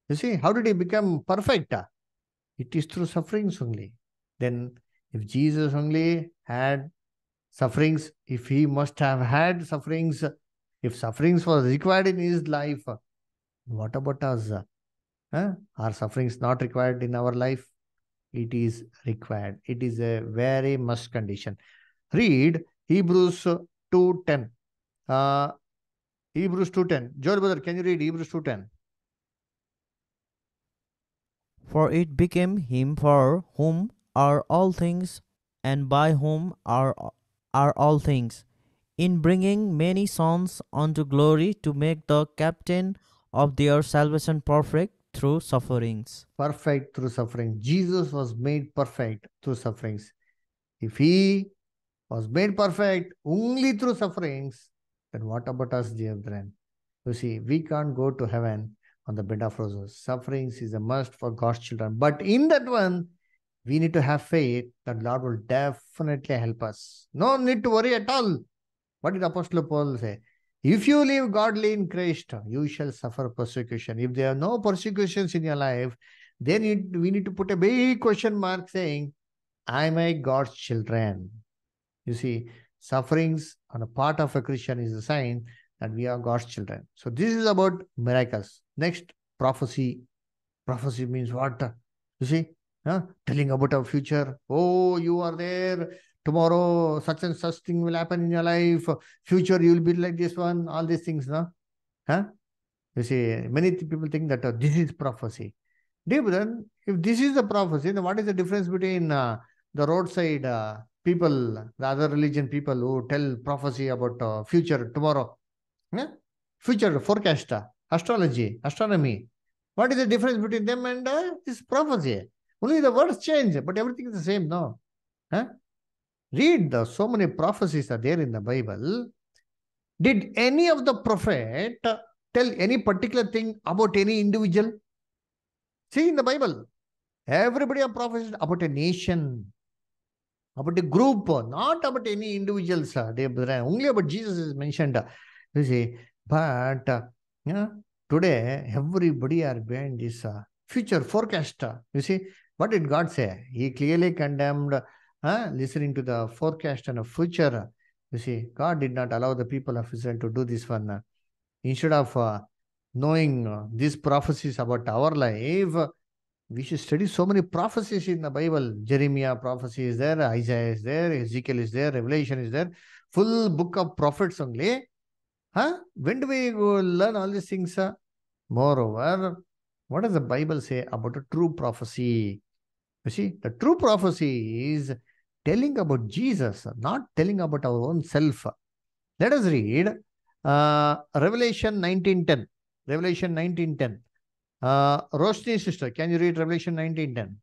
You see, how did he become perfect? It is through sufferings only. Then, if Jesus only had sufferings, if he must have had sufferings, if sufferings was required in his life, what about us? Huh? Are sufferings not required in our life? It is required. It is a very must condition. Read Hebrews 2.10. Uh, Hebrews 2.10. Joel brother, can you read Hebrews 2.10? For it became him for whom are all things, and by whom are, are all things, in bringing many sons unto glory, to make the captain of their salvation perfect through sufferings. Perfect through suffering. Jesus was made perfect through sufferings. If he was made perfect only through sufferings, then what about us, dear brethren? You see, we can't go to heaven on the bed of roses. Sufferings is a must for God's children. But in that one, we need to have faith that Lord will definitely help us. No need to worry at all. What did Apostle Paul say? If you live godly in Christ, you shall suffer persecution. If there are no persecutions in your life, then we need to put a big question mark saying, Am I God's children? You see, sufferings on a part of a Christian is a sign that we are God's children. So this is about miracles. Next, prophecy. Prophecy means what? You see, huh? telling about our future. Oh, you are there. Tomorrow, such and such thing will happen in your life. Future, you will be like this one. All these things, no? Huh? You see, many people think that uh, this is prophecy. Dear brother, if this is the prophecy, then what is the difference between uh, the roadside uh, people, the other religion people who tell prophecy about uh, future tomorrow? Yeah? Future forecast, uh, astrology, astronomy. What is the difference between them and uh, this prophecy? Only the words change, but everything is the same, no? Huh? Read the so many prophecies are there in the Bible. Did any of the prophet tell any particular thing about any individual? See in the Bible, everybody are prophesied about a nation, about a group, not about any individuals. they- Only about Jesus is mentioned. You see, but today everybody are behind this future forecast. You see, what did God say? He clearly condemned uh, listening to the forecast and the future. You see, God did not allow the people of Israel to do this one. Instead of uh, knowing uh, these prophecies about our life, we should study so many prophecies in the Bible. Jeremiah prophecy is there, Isaiah is there, Ezekiel is there, Revelation is there. Full book of prophets only. Huh? When do we learn all these things? uh? Moreover, what does the Bible say about a true prophecy? You see, the true prophecy is telling about Jesus, not telling about our own self. Let us read uh, Revelation 19.10. Revelation 19.10. Uh, Roshni sister, can you read Revelation 19.10?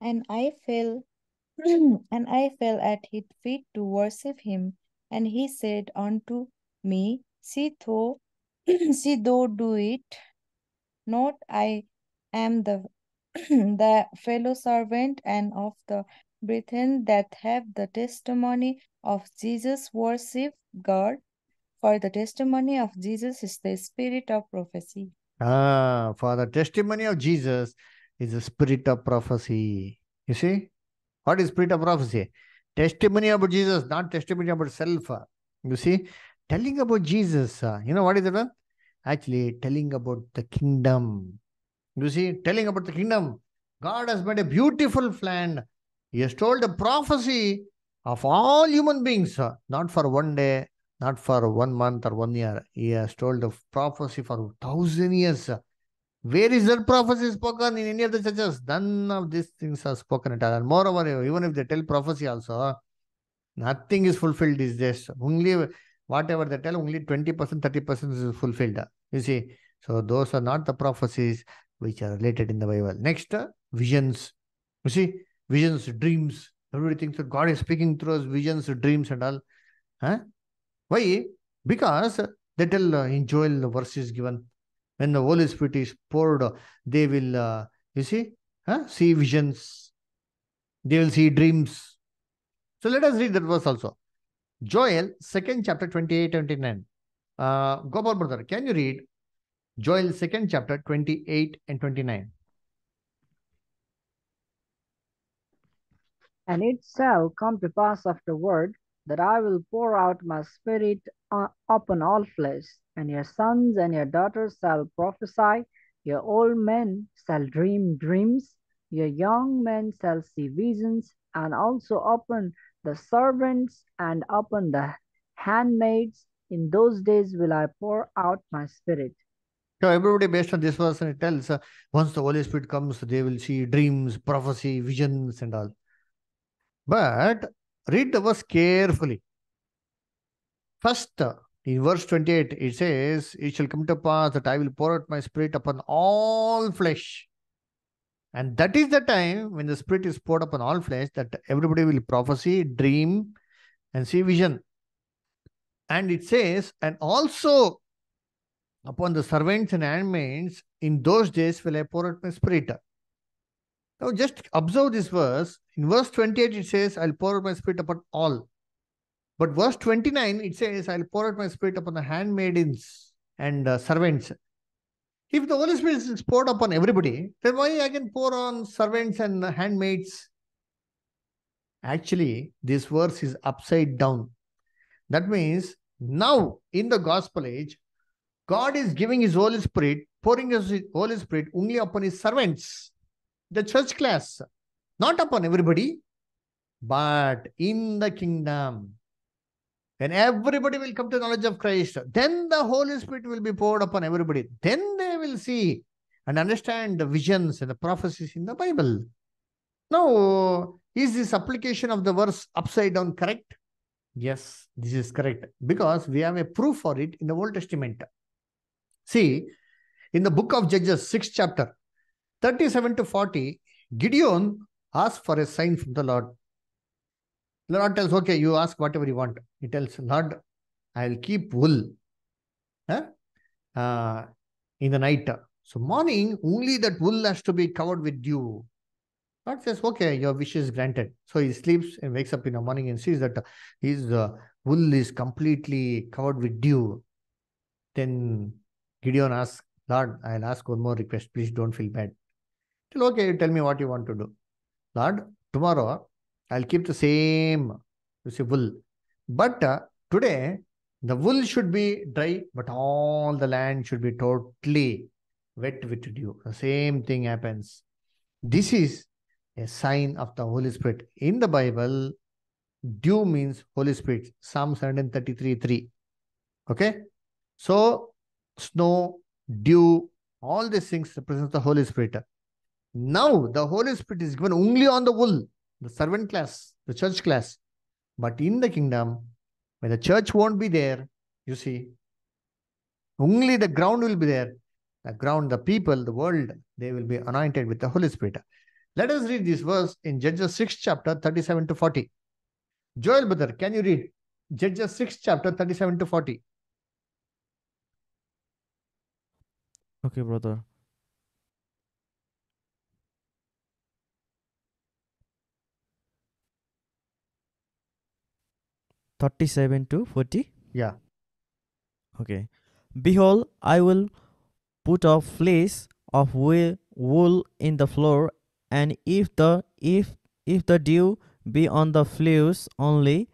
And I fell and I fell at his feet to worship him. And he said unto me, See thou, see thou do it. Not I am the the fellow servant and of the brethren that have the testimony of Jesus worship God. For the testimony of Jesus is the spirit of prophecy. Ah, for the testimony of Jesus is the spirit of prophecy. You see? What is spirit of prophecy? Testimony about Jesus, not testimony about self. You see? Telling about Jesus. uh, You know what is one? Actually, telling about the kingdom. You see? Telling about the kingdom. God has made a beautiful plan. He has told a prophecy of all human beings, uh, not for one day, not for one month or one year. He has told the prophecy for thousand years. Where is that prophecy spoken in any of the churches? None of these things are spoken at all. And moreover, even if they tell prophecy also, nothing is fulfilled these days. Only whatever they tell, only 20%, 30% is fulfilled. You see, so those are not the prophecies which are related in the Bible. Next, visions. You see, visions, dreams. Everybody thinks that God is speaking through us, visions, dreams, and all. Huh? Why? Because they tell in Joel, the verse is given. When the Holy Spirit is poured, they will, uh, you see, huh? see visions. They will see dreams. So let us read that verse also. Joel, second chapter, 28, 29. Uh, Gopal brother, can you read Joel, second chapter, 28 and 29? And it shall come to pass afterward that I will pour out my spirit uh, upon all flesh, and your sons and your daughters shall prophesy, your old men shall dream dreams, your young men shall see visions, and also upon the servants and upon the handmaids in those days will I pour out my spirit. So everybody based on this verse, and it tells uh, once the Holy Spirit comes, they will see dreams, prophecy, visions, and all. But read the verse carefully. First, in verse 28, it says, It shall come to pass that I will pour out my spirit upon all flesh. And that is the time when the spirit is poured upon all flesh that everybody will prophesy, dream, and see vision. And it says, and also upon the servants and handmaids, in those days will I pour out my spirit. Now, just observe this verse. In verse 28, it says, I'll pour out my spirit upon all. But verse 29, it says, I'll pour out my spirit upon the handmaidens and uh, servants. If the Holy Spirit is poured upon everybody, then why I can pour on servants and handmaids? Actually, this verse is upside down. That means now in the gospel age, God is giving His Holy Spirit pouring his Holy Spirit only upon his servants, the church class, not upon everybody, but in the kingdom. When everybody will come to knowledge of Christ, then the Holy Spirit will be poured upon everybody. Then they will see and understand the visions and the prophecies in the Bible. Now, is this application of the verse upside down correct? Yes, this is correct because we have a proof for it in the Old Testament. See, in the book of Judges, 6th chapter, 37 to 40, Gideon asked for a sign from the Lord. Lord tells, okay, you ask whatever you want. He tells, Lord, I'll keep wool huh? uh, in the night. So morning, only that wool has to be covered with dew. God says, okay, your wish is granted. So he sleeps and wakes up in the morning and sees that his uh, wool is completely covered with dew. Then Gideon asks, Lord, I'll ask one more request. Please don't feel bad. Tell, okay, tell me what you want to do. Lord, tomorrow I'll keep the same you see, wool. But uh, today, the wool should be dry, but all the land should be totally wet with dew. The same thing happens. This is a sign of the Holy Spirit. In the Bible, dew means Holy Spirit. Psalm 133 3. Okay? So, snow, dew, all these things represent the Holy Spirit. Now, the Holy Spirit is given only on the wool, the servant class, the church class. But in the kingdom, when the church won't be there, you see, only the ground will be there. The ground, the people, the world, they will be anointed with the Holy Spirit. Let us read this verse in Judges 6 chapter 37 to 40. Joel brother, can you read Judges 6 chapter 37 to 40? Okay, brother. Thirty-seven to forty. Yeah. Okay. Behold, I will put a fleece of wool wool in the floor, and if the if if the dew be on the fleece only,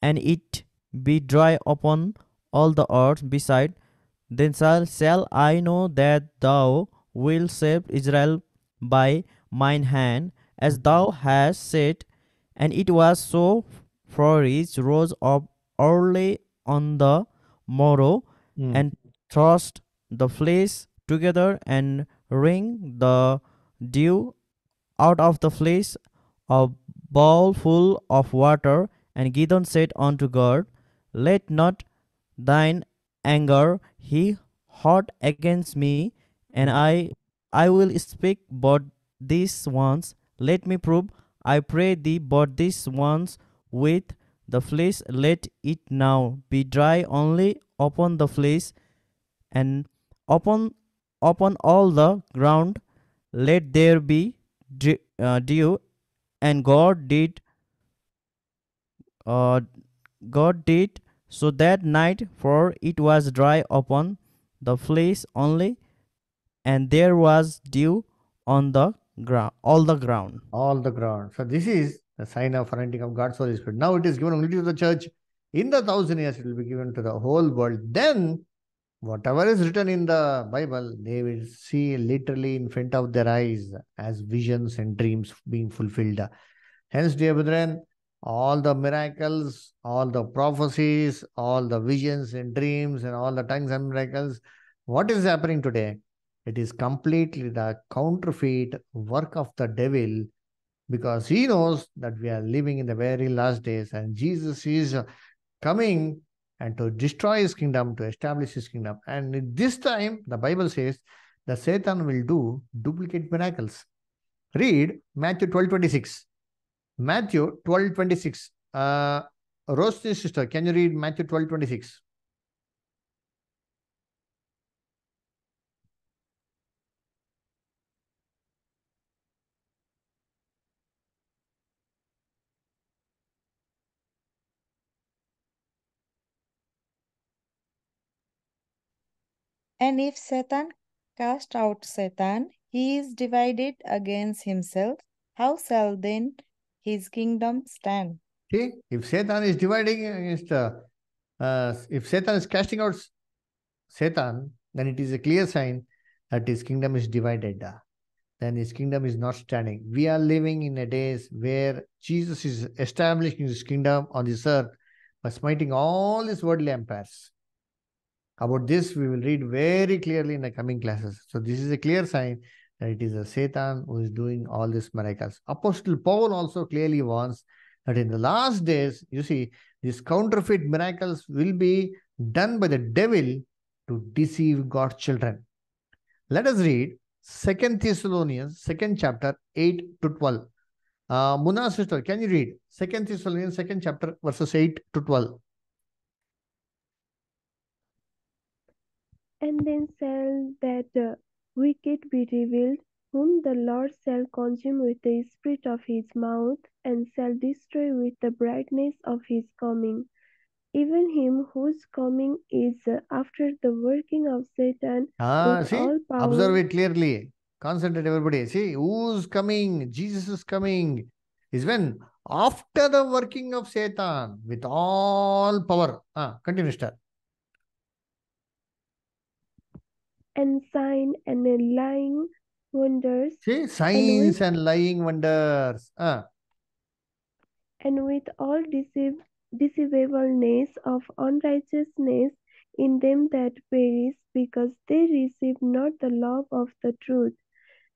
and it be dry upon all the earth beside, then shall, shall I know that thou wilt save Israel by mine hand, as thou hast said. And it was so, for it rose up early on the morrow, Mm. and thrust the fleece together and wring the dew out of the fleece a bowl full of water. And Gideon said unto God, Let not thine anger he hot against me, and I I will speak but this once. Let me prove, I pray thee, but this once with the fleece, let it now be dry only upon the fleece, and upon upon all the ground let there be uh, dew. And God did uh, God did so that night, for it was dry upon the fleece only, and there was dew on the ground, all the ground. all the ground. So this is the sign of anointing of God's Holy Spirit. Now it is given only to the church. In the thousand years, it will be given to the whole world. Then, whatever is written in the Bible, they will see literally in front of their eyes as visions and dreams being fulfilled. Hence, dear brethren, all the miracles, all the prophecies, all the visions and dreams, and all the tongues and miracles, what is happening today? It is completely the counterfeit work of the devil because he knows that we are living in the very last days and Jesus is uh, coming and to destroy his kingdom, to establish his kingdom. And this time, the Bible says that Satan will do duplicate miracles. Read Matthew 12 26. Matthew 12 26. Uh, Roshni sister, can you read Matthew 12 26? And if Satan cast out Satan, he is divided against himself. How shall then his kingdom stand? See, if Satan is dividing against, uh, uh, if Satan is casting out Satan, then it is a clear sign that his kingdom is divided. Then his kingdom is not standing. We are living in a days where Jesus is establishing his kingdom on this earth by smiting all these worldly empires. About this, we will read very clearly in the coming classes. So this is a clear sign that it is a Satan who is doing all these miracles. Apostle Paul also clearly warns that in the last days, you see, these counterfeit miracles will be done by the devil to deceive God's children. Let us read Second Thessalonians, second chapter, 8 to 12. Uh, Muna sister, can you read Second Thessalonians, second chapter, verses 8 to 12? And then shall that wicked be revealed, whom the Lord shall consume with the spirit of his mouth, and shall destroy with the brightness of his coming. Even him whose coming is after the working of Satan Ah, with see, all power. observe it clearly. Concentrate, everybody. See, who's coming? Jesus is coming. Is when after the working of Satan with all power. Ah, continue, sir. And sign and lying wonders, See, signs and lying wonders. Ah, and with all deceive, deceivableness of unrighteousness in them that perish, because they receive not the love of the truth,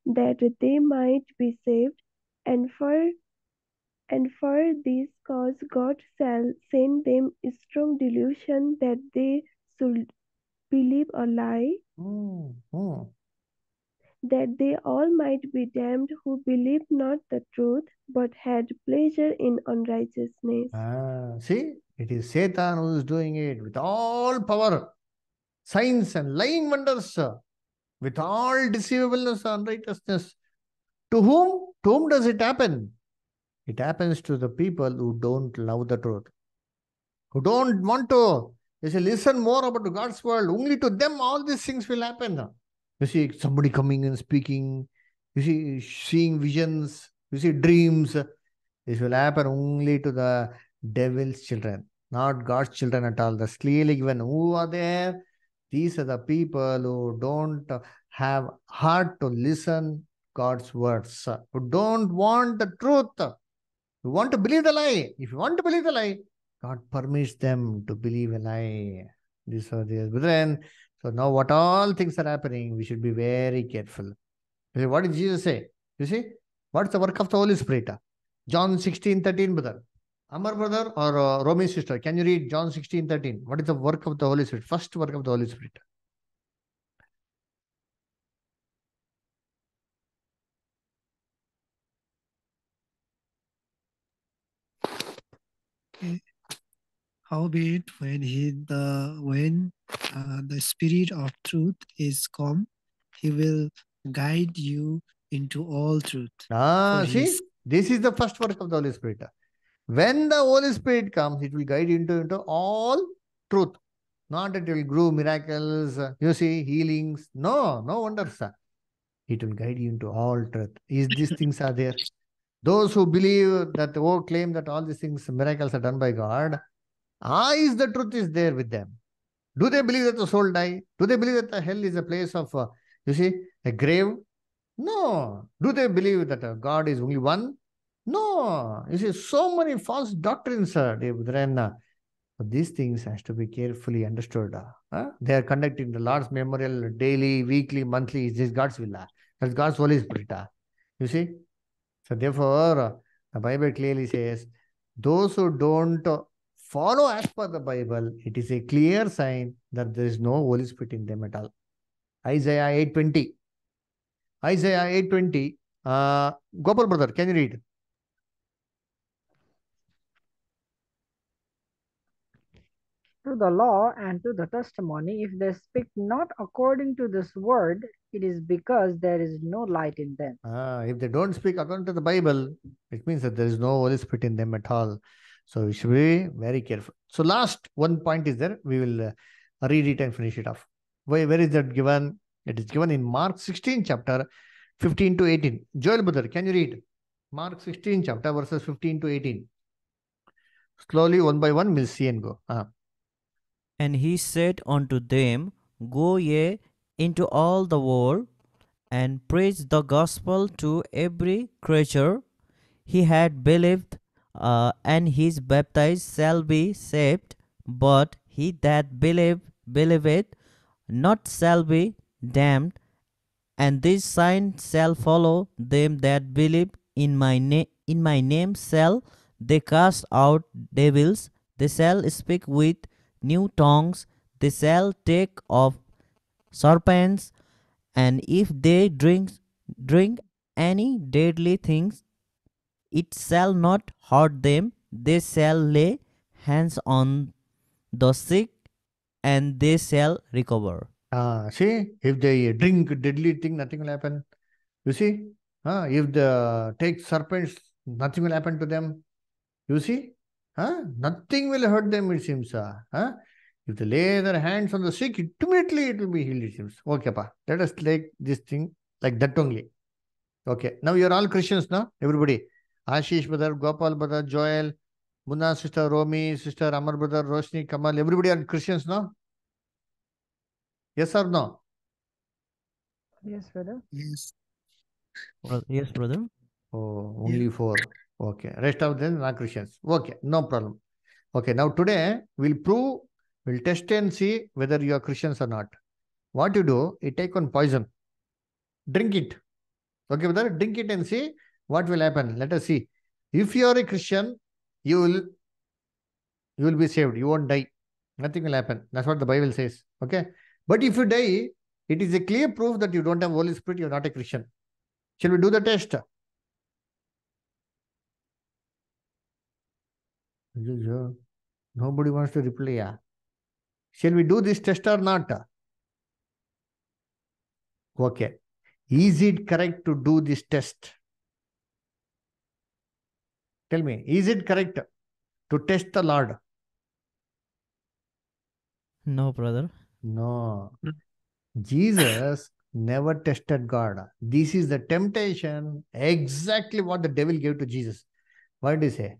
that they might be saved. And for and for this cause God shall send them a strong delusion that they should believe a lie, hmm, hmm. that they all might be damned who believed not the truth, but had pleasure in unrighteousness. Ah, see, it is Satan who is doing it with all power, signs and lying wonders, with all deceivableness and unrighteousness. To whom? To whom does it happen? It happens to the people who don't love the truth, who don't want to. They say, listen more about God's word. Only to them all these things will happen. You see somebody coming and speaking. You see seeing visions. You see dreams. This will happen only to the devil's children, not God's children at all. That's clearly given. Who are there? These are the people who don't have heart to listen God's words, who don't want the truth, who want to believe the lie. If you want to believe the lie, God permits them to believe a lie. These are the brethren. So now what all things are happening, we should be very careful. What did Jesus say? You see, what's the work of the Holy Spirit? John 16, 13, brother. Amar brother or uh, Roman sister, can you read John 16, 13? What is the work of the Holy Spirit? First work of the Holy Spirit. Howbeit, when he the when uh, the Spirit of truth is come, he will guide you into all truth. Ah, see, his- this is the first work of the Holy Spirit. When the Holy Spirit comes, it will guide you into, into all truth. Not that it will grow miracles, uh, you see, healings. No, no wonders. sir. It will guide you into all truth. Is these things are there? Those who believe that or claim that all these things, miracles are done by God, ah, is the truth is there with them. Do they believe that the soul die? Do they believe that the hell is a place of, uh, you see, a grave? No. Do they believe that uh, God is only one? No. You see, so many false doctrines, dear brethren. uh, but these things has to be carefully understood. uh, uh, They are conducting the Lord's memorial daily, weekly, monthly. This is God's will. uh, That's God's Holy Spirit. You see? So therefore, the Bible clearly says, those who don't follow as per the Bible, it is a clear sign that there is no Holy Spirit in them at all. Isaiah 820. Isaiah 820. Uh, Gopal brother, can you read? To the law and to the testimony, if they speak not according to this word, it is because there is no light in them. Ah, if they don't speak according to the Bible, it means that there is no Holy Spirit in them at all. So we should be very careful. So last one point is there. We will uh, read it and finish it off. Where, where is that given? It is given in Mark 16 chapter 15 to 18. Joel brother, can you read? Mark 16 chapter verses 15 to 18. Slowly, one by one, we'll see and go. Ah. And he said unto them, Go ye into all the world and preach the gospel to every creature. He had believed uh, and is baptized shall be saved, but he that believe, believeth not shall be damned. And this sign shall follow them that believe in my name. In my name shall they cast out devils. They shall speak with new tongues. They shall take of serpents, and if they drink drink any deadly things, it shall not hurt them. They shall lay hands on the sick, and they shall recover. Ah, see, if they drink deadly thing, nothing will happen. You see, ah, if they take serpents, nothing will happen to them. You see, huh? nothing will hurt them, it seems. ah? If they lay their hands on the sick, immediately it will be healed, it seems. Okay, pa. Let us take this thing like that only. Okay, now you're all Christians now, everybody. Ashish brother, Gopal brother, Joel, Munna sister, Romi sister, Amar brother, Roshni, Kamal, everybody are Christians now? Yes or no? Yes, brother. Yes. Bro- Yes, brother. Oh, only four. Okay. Rest of them are Christians. Okay, no problem. Okay, now today we'll prove, we'll test and see whether you are Christians or not. What you do, you take one poison, drink it. Okay, brother, drink it and see what will happen. Let us see. If you are a Christian, you will you will be saved. You won't die. Nothing will happen. That's what the Bible says. Okay. But if you die, it is a clear proof that you don't have Holy Spirit, you're not a Christian. Shall we do the test? Nobody wants to reply. Shall we do this test or not? Okay. Is it correct to do this test? Tell me, is it correct to test the Lord? No, brother. No. Jesus never tested God. This is the temptation, exactly what the devil gave to Jesus. What did he say?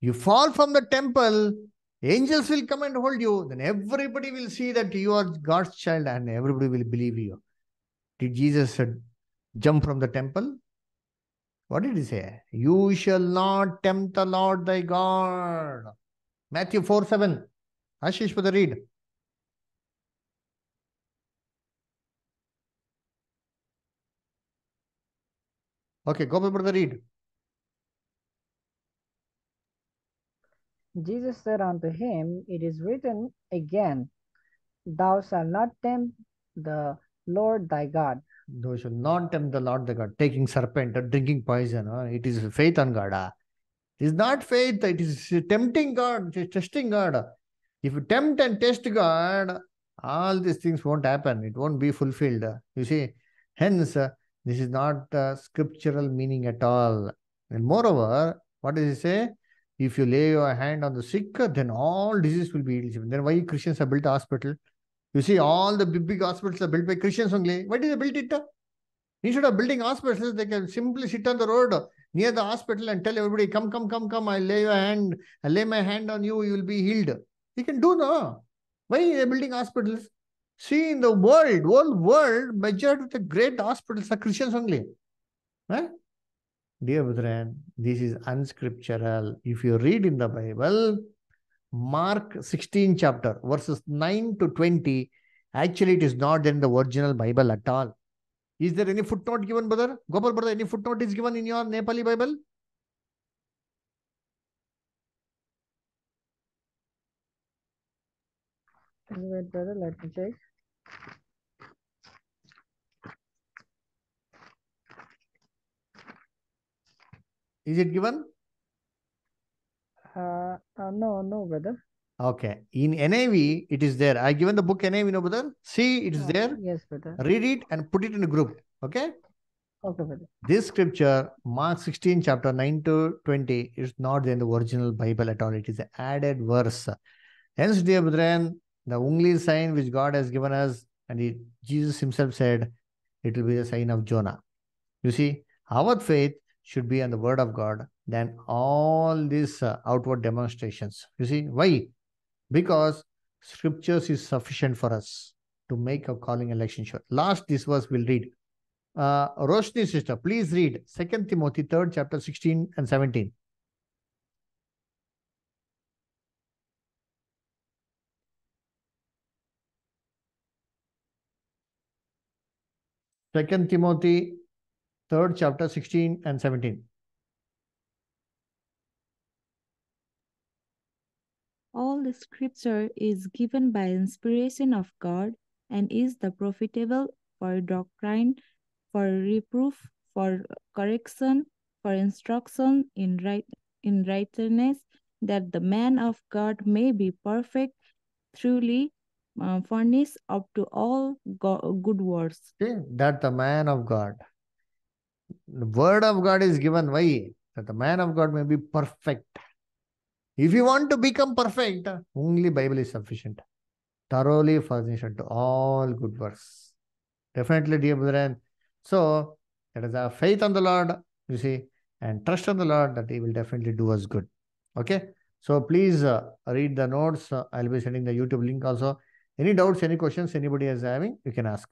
You fall from the temple, angels will come and hold you. Then everybody will see that you are God's child and everybody will believe you. Did Jesus jump from the temple? What did he say? You shall not tempt the Lord thy God. Matthew 4 7. Ashish for the read. Okay, Gopal brother read. Jesus said unto him, It is written again, Thou shalt not tempt the Lord thy God. Thou shalt not tempt the Lord thy God, taking serpent or drinking poison. It is faith on God. ah. It is not faith, it is tempting God, it testing God. If you tempt and test God, all these things won't happen. It won't be fulfilled. You see, hence, uh, this is not uh, scriptural meaning at all. And moreover, what does he say? If you lay your hand on the sick, then all disease will be healed. Then why Christians have built a hospital? You see, all the big, big hospitals are built by Christians only. Why did they build it? Instead of building hospitals, they can simply sit on the road near the hospital and tell everybody, come, come, come, come, I'll lay your hand, I'll lay my hand on you, you will be healed. You can do no. Why are they building hospitals? See, in the world, whole world, majority of the great hospitals are Christians only. Huh? Dear brethren, this is unscriptural. If you read in the Bible, Mark 16 chapter, verses 9 to 20, actually it is not in the original Bible at all. Is there any footnote given, brother? Gopal, brother, any footnote is given in your Nepali Bible? Wait, brother, let me check. Is it given? Uh, uh, no, no, brother. Okay. In NIV, it is there. I given the book NIV, no, brother? See, it is there. Yes, brother. Read it and put it in a group. Okay. Okay, brother. This scripture, Mark 16, chapter 9 to 20, is not in the original Bible at all. It is an added verse. Hence, dear brethren, the only sign which God has given us, and it, Jesus himself said, it will be the sign of Jonah. You see, our faith should be on the word of God than all these uh, outward demonstrations. You see, why? Because scriptures is sufficient for us. to make a calling election sure. Last this verse we'll read. Uh, Roshni sister, please read 2 Timothy 3rd chapter 16 and 17. Second Timothy, third chapter, 16 and 17. The scripture is given by inspiration of God and is the profitable for doctrine, for reproof, for correction, for instruction in right in righteousness, that the man of God may be perfect, truly uh, furnished up to all go- good works. That the man of God. The word of God is given why? That the man of God may be perfect. If you want to become perfect, only Bible is sufficient. Thoroughly furnished to all good works. Definitely, dear brethren. So let us have faith on the Lord, you see, and trust on the Lord that He will definitely do us good. Okay. So please uh, read the notes. Uh, I'll be sending the YouTube link also. Any doubts, any questions anybody is having, you can ask.